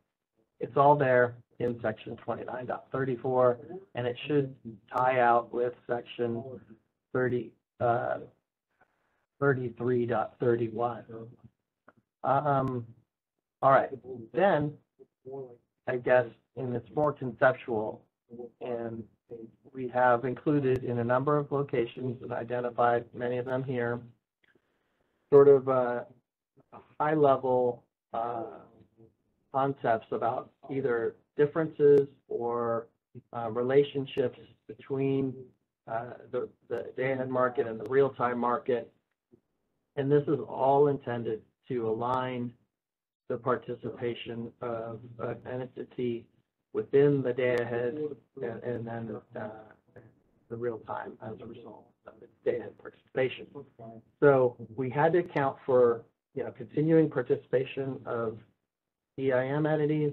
it's all there in section 29.34, and it should tie out with section thirty, uh, thirty-three dot thirty-one. Um, all right, then, I guess, and it's more conceptual, and we have included in a number of locations and identified many of them here, sort of, uh, high level, uh, concepts about either differences or uh, relationships between uh, the, the day-ahead market and the real-time market. And this is all intended to align the participation of an entity within the day-ahead and, and then uh, the real-time as a result of its day-ahead participation. So we had to account for, you know, continuing participation of EIM entities,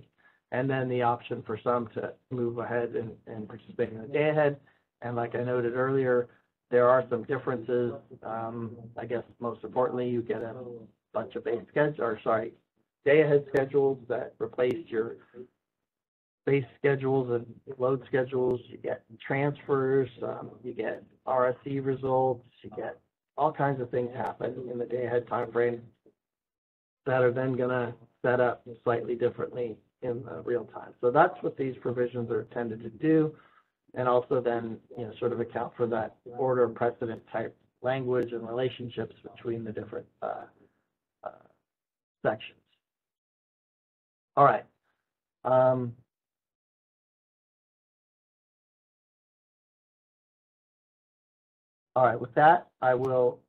and then the option for some to move ahead and, and participate in the day ahead. And like I noted earlier, there are some differences. Um, I guess most importantly, you get a bunch of base schedules, or sorry, day ahead schedules that replace your base schedules and load schedules. You get transfers, um, you get RSC results, you get all kinds of things happen in the day ahead timeframe that are then gonna set up slightly differently in the real time. So that's what these provisions are intended to do. And also then, you know, sort of account for that order of precedent type language and relationships between the different, uh, uh, sections. All right. Um, all right, with that, I will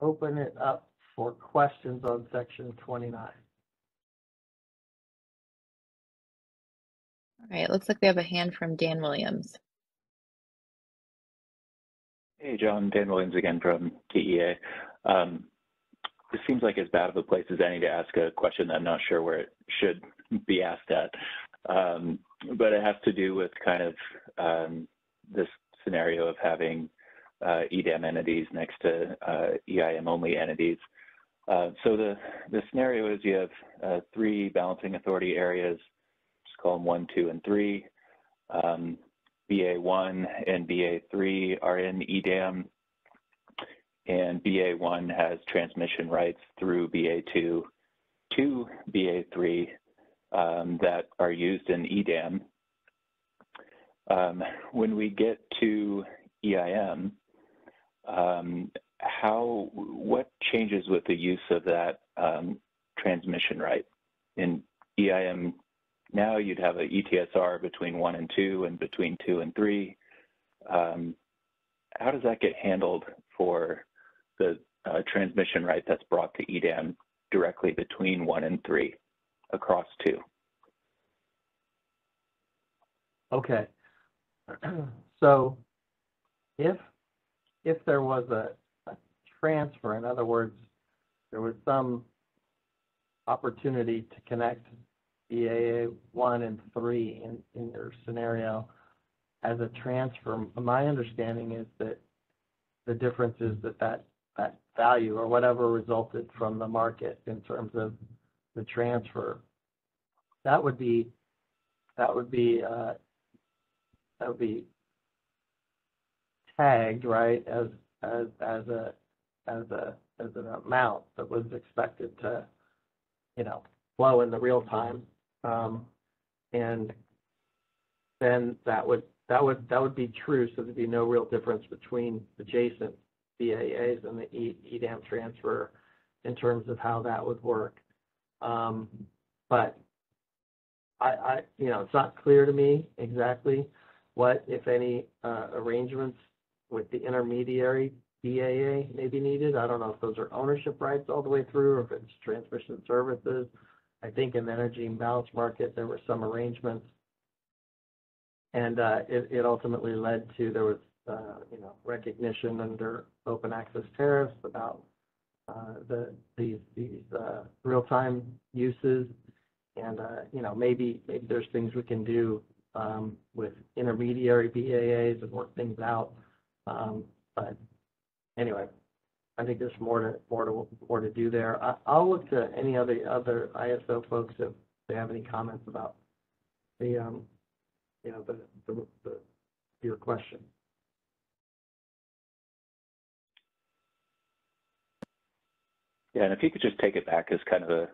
open it up for questions on section twenty-nine. All right, it looks like we have a hand from Dan Williams. Hey, John, Dan Williams again from TEA. Um, this seems like as bad of a place as any to ask a question I'm not sure where it should be asked at. Um, but it has to do with kind of um, this scenario of having uh, EDAM entities next to uh, EIM only entities. Uh, so the, the scenario is you have uh, three balancing authority areas, just call them one, two, and three. Um, BA1 and BA3 are in EDAM, and BA1 has transmission rights through BA2 to BA3 um, that are used in EDAM. Um, when we get to EIM, um, how what changes with the use of that um, transmission right in EIM? Now you'd have an ETSR between one and two, and between two and three. Um, how does that get handled for the uh, transmission right that's brought to EDAM directly between one and three across two? Okay. So if, if there was a, a transfer, in other words, there was some opportunity to connect BAA one and three in, in your scenario as a transfer, my understanding is that the difference is that that, that value or whatever resulted from the market in terms of the transfer, that would be, that would be, uh, that would be tagged, right, as, as, as a, as a, as an amount that was expected to, you know, flow in the real time. Um, and then that would, that would, that would be true, so there'd be no real difference between adjacent BAAs and the EDAM transfer in terms of how that would work. Um, but I, I, you know, it's not clear to me exactly what, if any, uh, arrangements with the intermediary BAA may be needed. I don't know if those are ownership rights all the way through, or if it's transmission services. I think in the energy imbalance market, there were some arrangements. And, uh, it, it ultimately led to, there was, you know, recognition under open access tariffs about, uh, the, these, these, uh, real-time uses. And, uh, you know, maybe, maybe there's things we can do, um, with intermediary BAAs and work things out. Um, but anyway, I think there's more to, more to, more to do there. I, I'll look to any other, other ISO folks if they have any comments about the, um, you know, the, the, the, your question. Yeah, and if you could just take it back as kind of a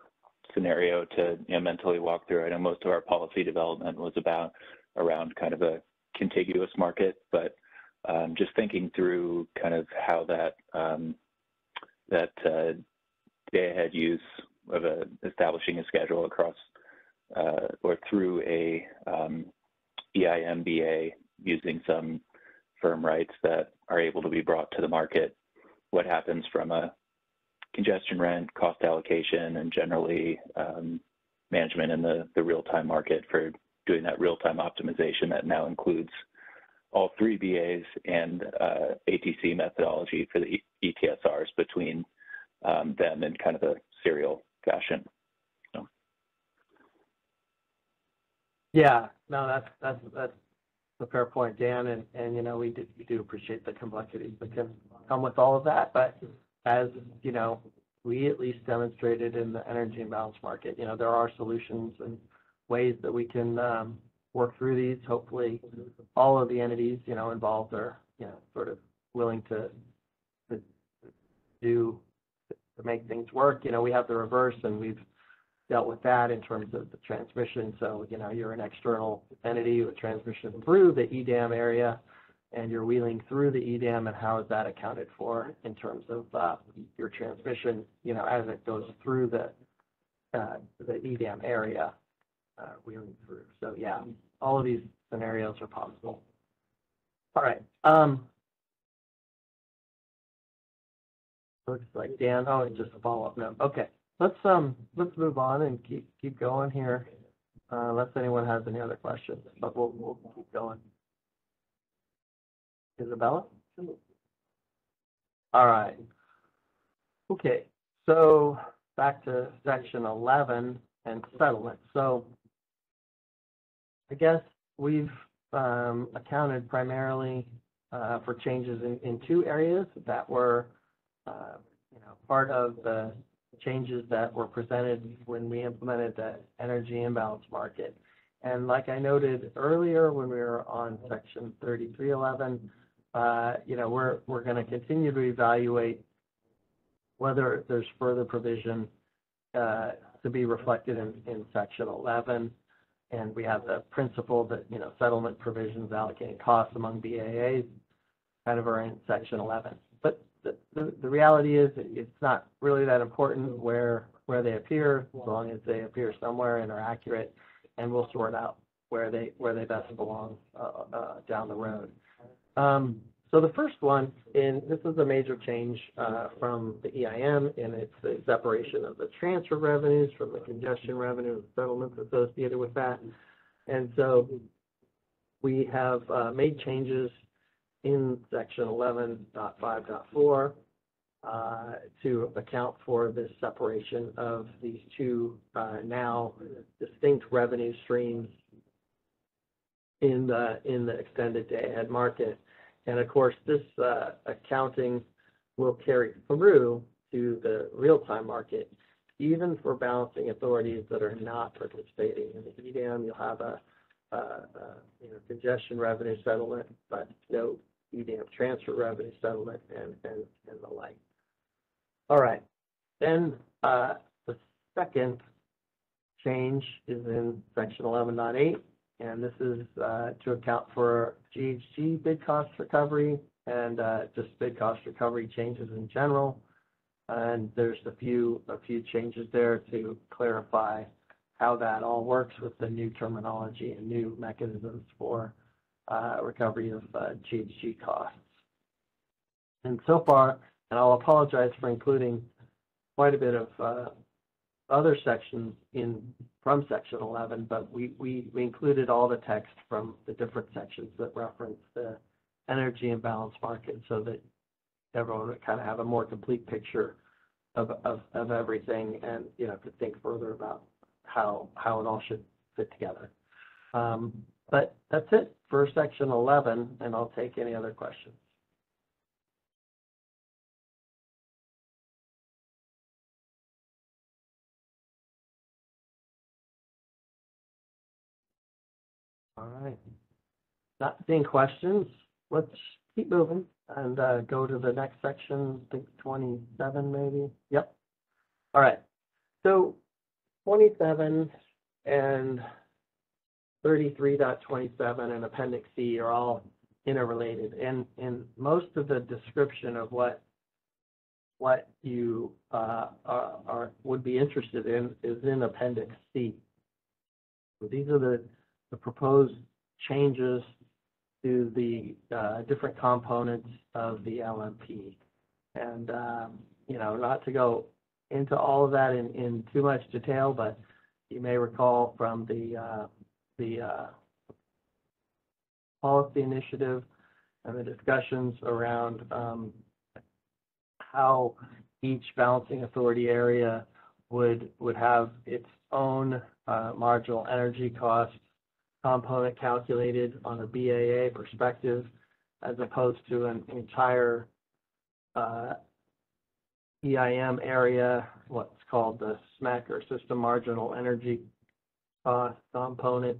scenario to you know, mentally walk through. I know most of our policy development was about around kind of a contiguous market, but um, just thinking through kind of how that um, that uh, day ahead use of a, establishing a schedule across uh, or through a um, EIMBA using some firm rights that are able to be brought to the market. What happens from a congestion rent, cost allocation, and generally um, management in the, the real-time market for doing that real-time optimization that now includes all three BAs and uh, ATC methodology for the ETSRs between um, them in kind of a serial fashion. So. Yeah, no, that's, that's, that's a fair point, Dan, and, and, you know, we do, we do appreciate the complexities that can come with all of that, but as, you know, we at least demonstrated in the energy imbalance market, you know, there are solutions and ways that we can, um, work through these. Hopefully, all of the entities, you know, involved are, you know, sort of willing to, to do, to make things work. You know, we have the reverse and we've dealt with that in terms of the transmission. So, you know, you're an external entity with transmission through the EDAM area and you're wheeling through the EDAM and how is that accounted for in terms of uh, your transmission, you know, as it goes through the, uh, the EDAM area uh, wheeling through. So yeah, all of these scenarios are possible. All right. Um, looks like Dan. Oh, it's just a follow-up note. Okay, let's um let's move on and keep keep going here, uh, unless anyone has any other questions. But we'll we'll keep going. Isabella. All right. Okay. So back to section 11 and settlement. So I guess we've um, accounted primarily uh, for changes in, in two areas that were, uh, you know, part of the changes that were presented when we implemented the energy imbalance market. And like I noted earlier when we were on section 3311, uh, you know, we're we're going to continue to evaluate whether there's further provision uh, to be reflected in, in section 11 and we have the principle that, you know, settlement provisions allocating costs among BAAs kind of are in section 11. But the, the, the reality is it's not really that important where, where they appear, as long as they appear somewhere and are accurate, and we'll sort out where they, where they best belong uh, uh, down the road. Um, so the first one, and this is a major change uh, from the EIM, and it's the separation of the transfer revenues from the congestion revenue settlements associated with that. And so we have uh, made changes in section 11.5.4 uh, to account for this separation of these two uh, now distinct revenue streams in the in the extended day ahead market. And of course, this uh, accounting will carry through to the real-time market, even for balancing authorities that are not participating in the EDAM. You'll have a, congestion revenue settlement, but no EDAM transfer revenue settlement and, and, and the like. All right, then uh, the second change is in section 11.8, and this is uh, to account for GHG bid cost recovery and uh, just bid cost recovery changes in general. And there's a few a few changes there to clarify how that all works with the new terminology and new mechanisms for uh, recovery of uh, GHG costs. And so far, and I'll apologize for including quite a bit of uh, other sections in from section 11, but we, we, we included all the text from the different sections that reference the energy imbalance market so that everyone would kind of have a more complete picture of, of, of everything and, you know, could think further about how, how it all should fit together. Um, but that's it for section 11, and I'll take any other questions. Not seeing questions, let's keep moving and uh, go to the next section, I think 27 maybe. Yep. All right. So 27 and 33.27 and Appendix C are all interrelated. And, and most of the description of what what you uh, are, are would be interested in is in Appendix C. So these are the, the proposed changes to the uh, different components of the LMP. And, um, you know, not to go into all of that in, in too much detail, but you may recall from the, uh, the uh, policy initiative and the discussions around um, how each balancing authority area would, would have its own uh, marginal energy cost component calculated on a BAA perspective as opposed to an entire uh, EIM area, what's called the SMEC or System Marginal Energy Cost component.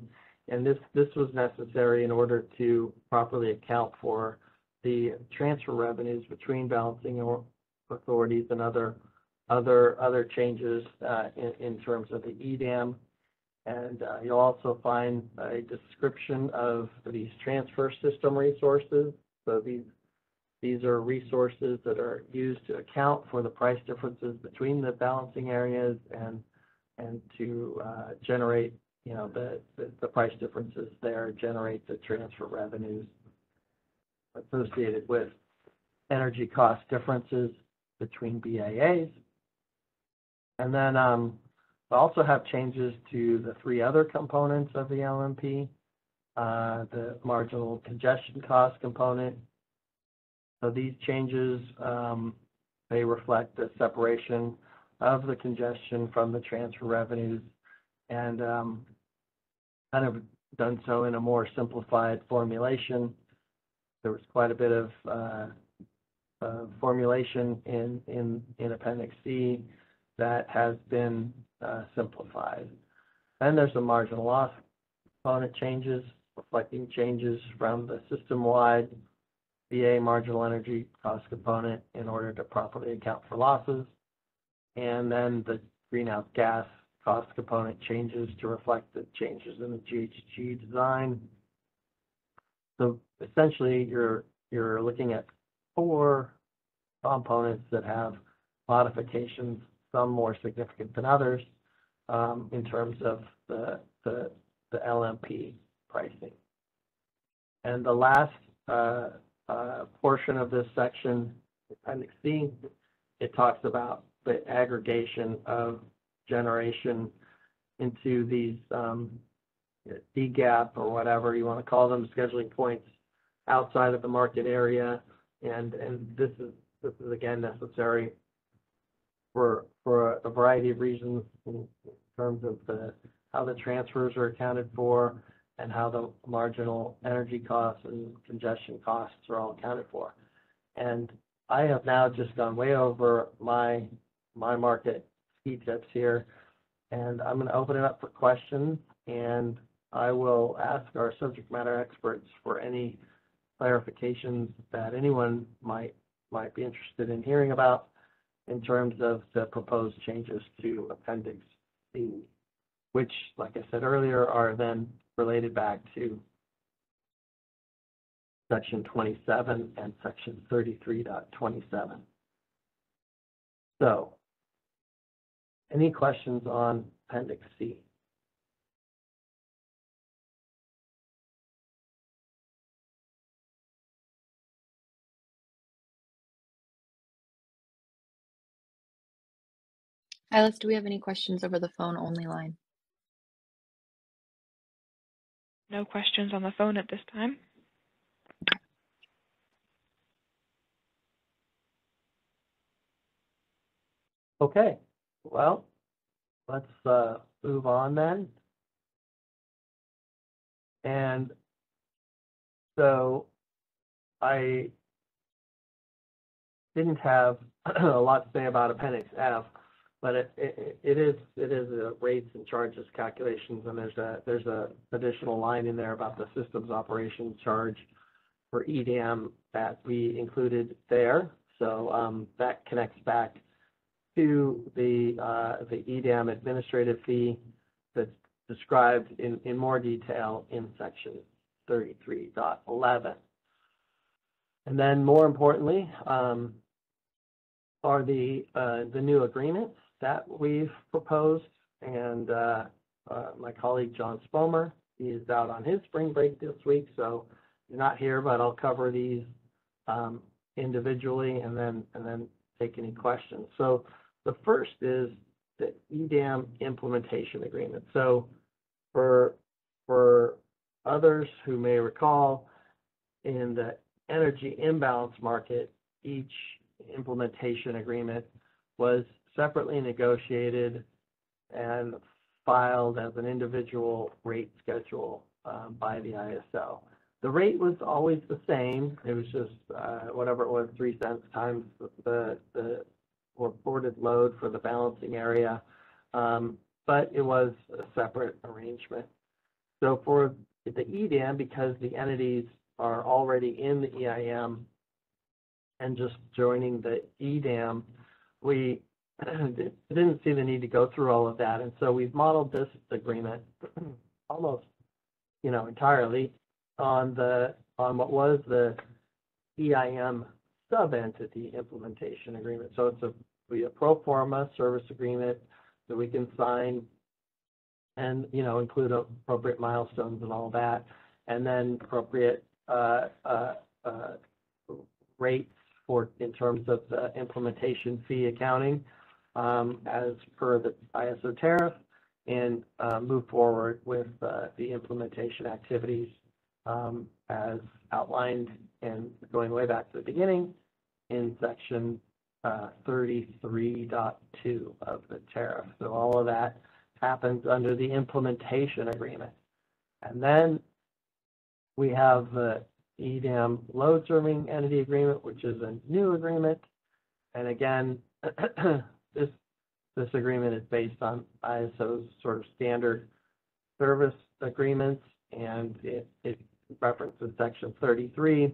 And this, this was necessary in order to properly account for the transfer revenues between balancing authorities and other other other changes uh, in, in terms of the EDAM and uh, you'll also find a description of these transfer system resources. So these these are resources that are used to account for the price differences between the balancing areas and and to uh, generate you know the, the, the price differences there generate the transfer revenues associated with energy cost differences between BAAs. And then um, we also have changes to the three other components of the LMP, uh, the marginal congestion cost component. So these changes, um, they reflect the separation of the congestion from the transfer revenues and um, kind of done so in a more simplified formulation. There was quite a bit of uh, uh, formulation in, in, in Appendix C that has been uh, simplified. Then there's the marginal loss component changes, reflecting changes from the system-wide BA marginal energy cost component in order to properly account for losses. And then the greenhouse gas cost component changes to reflect the changes in the GHG design. So essentially, you're you're looking at four components that have modifications some more significant than others um, in terms of the, the, the LMP pricing. And the last uh, uh, portion of this section, Appendix C, it talks about the aggregation of generation into these um, DGAP or whatever you want to call them, scheduling points outside of the market area. And, and this is, this is again necessary for, for a variety of reasons in terms of the, how the transfers are accounted for and how the marginal energy costs and congestion costs are all accounted for. And I have now just gone way over my, my market ski tips here. And I'm gonna open it up for questions and I will ask our subject matter experts for any clarifications that anyone might, might be interested in hearing about in terms of the proposed changes to Appendix C, which, like I said earlier, are then related back to Section 27 and Section 33.27. So, any questions on Appendix C? Alice, do we have any questions over the phone only line? No questions on the phone at this time. Okay, well, let's uh, move on then. And so I didn't have a lot to say about Appendix F, but it, it, it is, it is a rates and charges calculations, and there's a, there's a additional line in there about the systems operations charge for EDAM that we included there. So um, that connects back to the, uh, the EDAM administrative fee that's described in, in more detail in section 33.11. And then more importantly, um, are the, uh, the new agreements that we've proposed. And, uh, uh, my colleague John Spomer, is out on his spring break this week, so you're not here, but I'll cover these, um, individually and then, and then take any questions. So the first is the EDAM implementation agreement. So for, for others who may recall, in the energy imbalance market, each implementation agreement was separately negotiated and filed as an individual rate schedule um, by the ISO. The rate was always the same. It was just uh, whatever it was, three cents times the, the reported load for the balancing area. Um, but it was a separate arrangement. So for the EDAM, because the entities are already in the EIM and just joining the EDAM, we didn't see the need to go through all of that. And so we've modeled this agreement almost, you know, entirely on the, on what was the EIM sub-entity implementation agreement. So it's a, be a pro forma service agreement that we can sign and, you know, include appropriate milestones and all that. And then appropriate, uh, uh, uh, rates for, in terms of the implementation fee accounting, um, as per the ISO tariff and, uh, move forward with, uh, the implementation activities, um, as outlined and going way back to the beginning in section, uh, 33.2 of the tariff. So all of that happens under the implementation agreement. And then we have the EDAM load serving entity agreement, which is a new agreement. And again, this, this agreement is based on ISO's sort of standard service agreements and it, it references section 33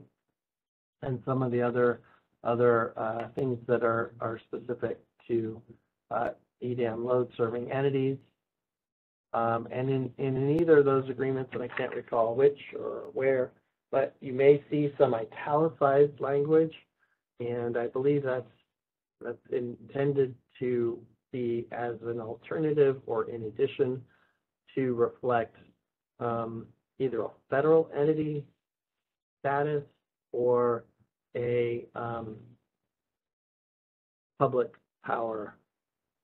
and some of the other other uh, things that are, are specific to uh, EDAM load serving entities. Um, and in, in either of those agreements, and I can't recall which or where, but you may see some italicized language. And I believe that's, that's intended to be as an alternative or in addition to reflect um, either a federal entity status or a um, public power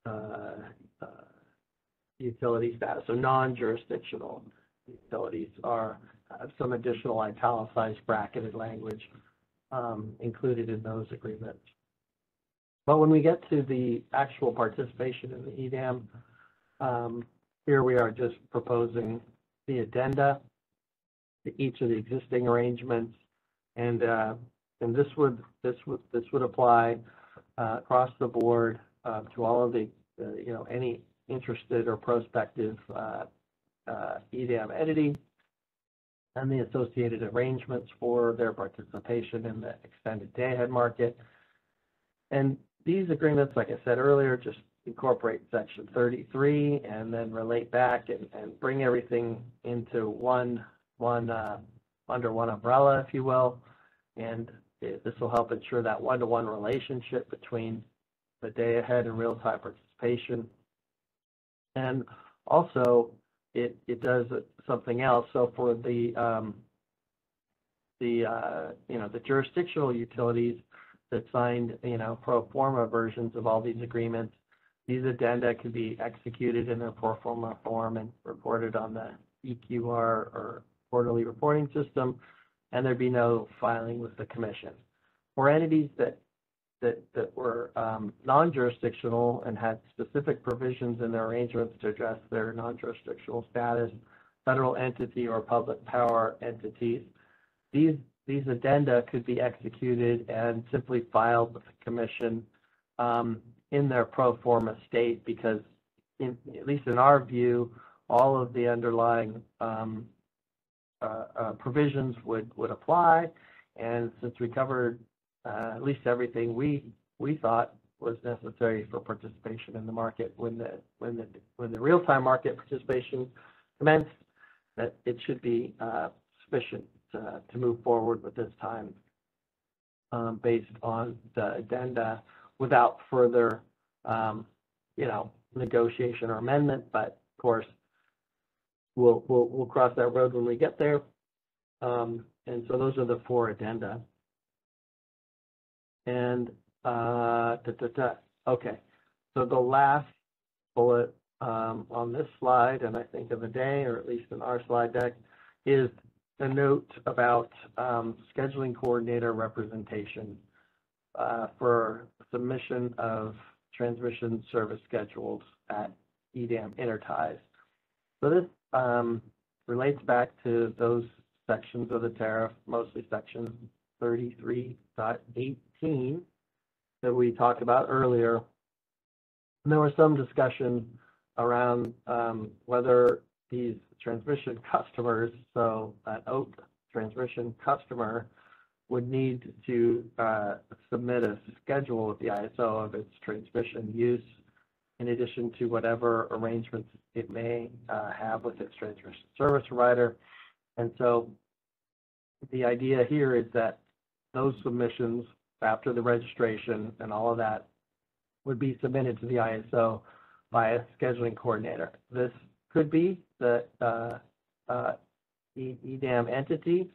uh, uh, utility status. So non-jurisdictional utilities are have some additional italicized bracketed language um, included in those agreements. But when we get to the actual participation in the EDAM, um, here we are just proposing the addenda to each of the existing arrangements. And, uh, and this would, this would, this would apply, uh, across the board, uh, to all of the, uh, you know, any interested or prospective, uh, uh, EDAM entity and the associated arrangements for their participation in the extended day-ahead market. And these agreements, like I said earlier, just incorporate section 33 and then relate back and, and bring everything into one, one, uh, under one umbrella, if you will. And it- this will help ensure that one-to-one relationship between the day-ahead and real-time participation. And also, it, it does something else. So for the, um, the, uh, you know, the jurisdictional utilities that signed, you know, pro forma versions of all these agreements, these addenda can be executed in their pro forma form and reported on the EQR or quarterly reporting system, and there'd be no filing with the commission. For entities that that, that were um, non-jurisdictional and had specific provisions in their arrangements to address their non-jurisdictional status, federal entity or public power entities. These, these addenda could be executed and simply filed with the commission um, in their pro forma state because in, at least in our view, all of the underlying um, uh, uh, provisions would, would apply. And since we covered uh, at least everything we, we thought was necessary for participation in the market when the, when the, when the real-time market participation commenced, that it should be, uh, sufficient, uh, to move forward with this time, um, based on the addenda without further, um, you know, negotiation or amendment, but of course, we'll, we'll, we'll cross that road when we get there. Um, and so those are the four addenda. And, uh, da, da, da, okay, so the last bullet, um, on this slide, and I think of the day, or at least in our slide deck, is a note about, um, scheduling coordinator representation, uh, for submission of transmission service schedules at EDAM Interties. So this, um, relates back to those sections of the tariff, mostly section thirty-three dot eighteen that we talked about earlier. And there was some discussion around um, whether these transmission customers, so an OATT transmission customer, would need to uh, submit a schedule with the ISO of its transmission use in addition to whatever arrangements it may uh, have with its transmission service provider. And so the idea here is that those submissions after the registration and all of that would be submitted to the ISO by a scheduling coordinator. This could be the uh, uh, EDAM entity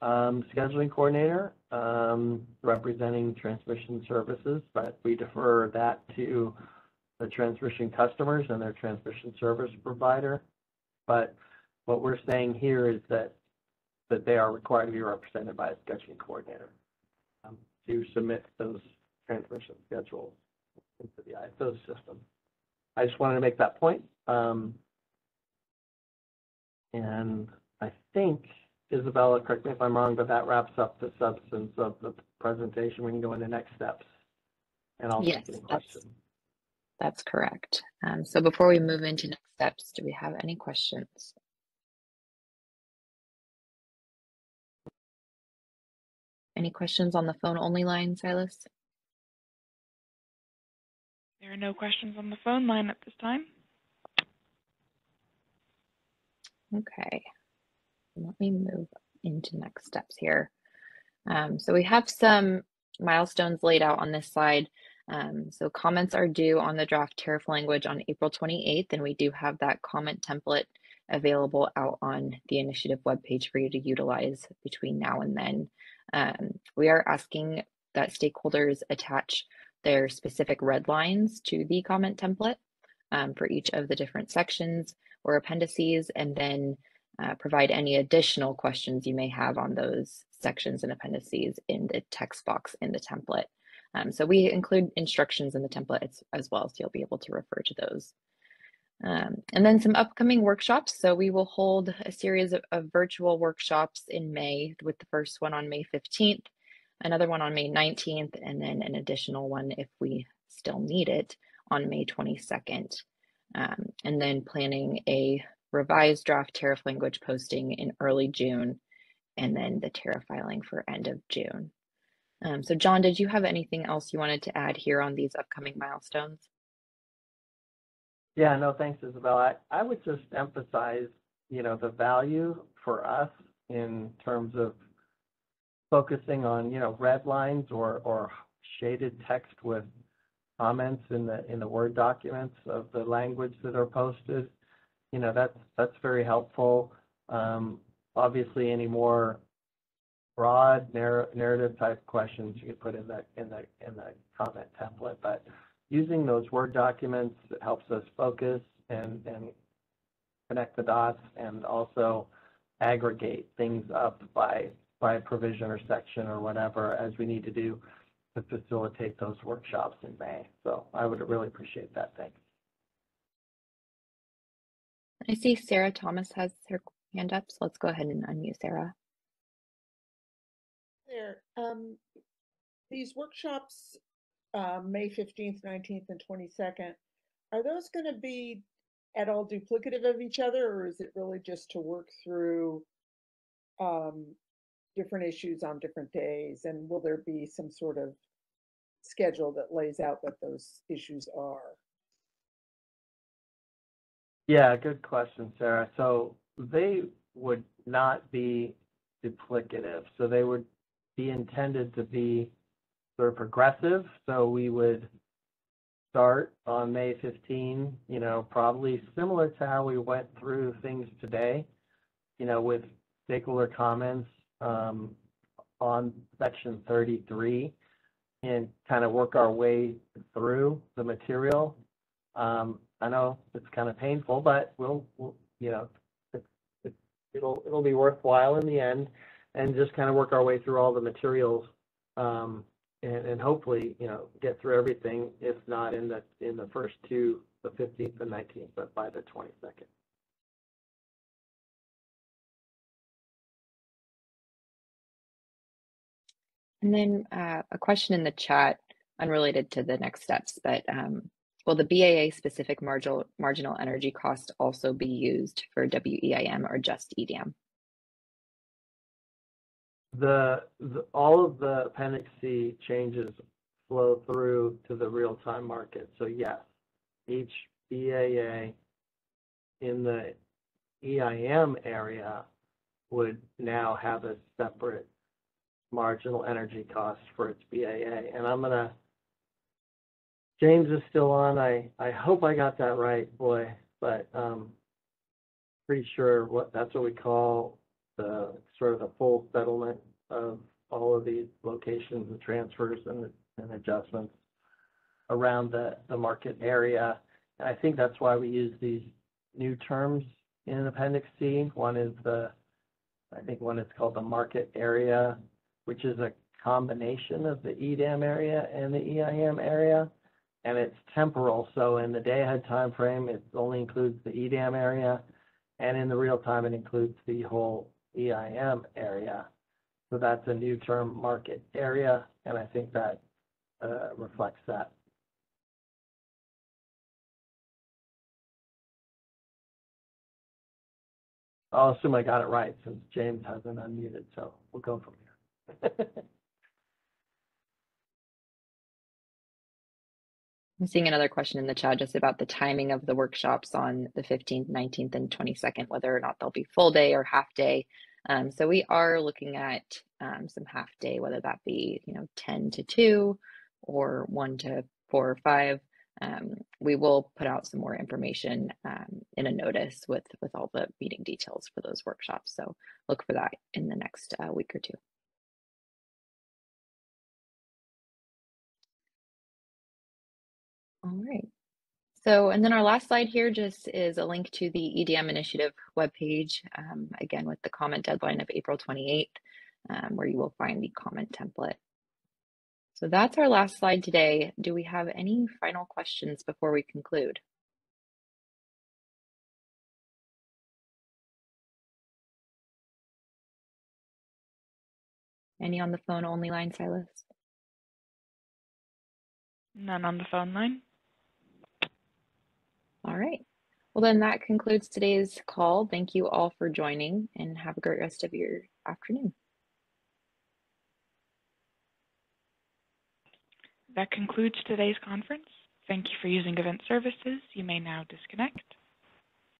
um, scheduling coordinator um, representing transmission services, but we defer that to the transmission customers and their transmission service provider. But what we're saying here is that that they are required to be represented by a scheduling coordinator um, to submit those transmission schedules into the ISO system. I just wanted to make that point. Um, and I think, Isabella, correct me if I'm wrong, but that wraps up the substance of the presentation. We can go into next steps. And I'll Yes, take any that's- questions. That's correct. Um, so before we move into next steps, do we have any questions? Any questions on the phone only line, Silas? There are no questions on the phone line at this time. Okay. Let me move into next steps here. Um, so we have some milestones laid out on this slide. Um, so comments are due on the draft tariff language on April 28th, and we do have that comment template available out on the initiative webpage for you to utilize between now and then. Um, we are asking that stakeholders attach their specific red lines to the comment template um, for each of the different sections or appendices, and then uh, provide any additional questions you may have on those sections and appendices in the text box in the template. Um, so we include instructions in the template as, well, so you'll be able to refer to those. Um, and then some upcoming workshops. So we will hold a series of, of, virtual workshops in May, with the first one on May 15th, another one on May 19th, and then an additional one if we still need it on May 22nd. Um, and then planning a revised draft tariff language posting in early June, and then the tariff filing for end of June. Um, so John, did you have anything else you wanted to add here on these upcoming milestones? Yeah, no, thanks, Isabel. I, I would just emphasize, you know, the value for us in terms of focusing on, you know, red lines or, or shaded text with comments in the in the Word documents of the language that are posted. You know, that's that's very helpful. Um, obviously, any more broad narr narrative type questions you could put in the in the in the comment template, but using those Word documents it helps us focus and, and connect the dots and also aggregate things up by, by provision or section or whatever as we need to do to facilitate those workshops in May. So I would really appreciate that. Thanks. I see Sarah Thomas has her hand up, so let's go ahead and unmute Sarah. There, um, these workshops um, May 15th, 19th, and 22nd, are those going to be at all duplicative of each other, or is it really just to work through um, different issues on different days? And will there be some sort of schedule that lays out what those issues are? Yeah, good question, Sarah. So they would not be duplicative. So they would be intended to be sort of progressive. So we would start on May 15, you know, probably similar to how we went through things today, you know, with stakeholder comments um, on section 33 and kind of work our way through the material. Um, I know it's kind of painful, but we'll, we'll you know, it, it, it'll it'll be worthwhile in the end, and just kind of work our way through all the materials um, and, and hopefully, you know, get through everything, if not in the, in the first two, the fifteenth and nineteenth, but by the twenty-second. And then uh, a question in the chat, unrelated to the next steps, but um, will the BAA specific marginal, marginal energy cost also be used for WEIM or just EDAM? the, the all of the Appendix C changes flow through to the real-time market. So yes, each BAA in the EIM area would now have a separate marginal energy cost for its BAA. And I'm gonna, James is still on. I, I hope I got that right, boy, but um, pretty sure what that's what we call the sort of the full settlement of all of these locations and transfers and, and adjustments around the, the market area. And I think that's why we use these new terms in Appendix C. One is the, I think one is called the market area, which is a combination of the EDAM area and the EIM area. And it's temporal, so in the day ahead time frame, it only includes the EDAM area, and in the real time, it includes the whole EIM area. So that's a new term, market area, and I think that uh, reflects that. I'll assume I got it right since James hasn't unmuted, so we'll go from here. I'm seeing another question in the chat just about the timing of the workshops on the 15th, 19th, and 22nd, whether or not they'll be full day or half day. Um, so we are looking at um, some half day, whether that be, you know, 10 to 2 or 1 to 4 or 5. Um, we will put out some more information um, in a notice with, with all the meeting details for those workshops. So look for that in the next uh, week or two. So, and then our last slide here just is a link to the EDAM initiative webpage, um, again, with the comment deadline of April 28th, um, where you will find the comment template. So that's our last slide today. Do we have any final questions before we conclude? Any on the phone only line, Silas? None on the phone line. All right. Well, then that concludes today's call. Thank you all for joining and have a great rest of your afternoon. That concludes today's conference. Thank you for using Event Services. You may now disconnect.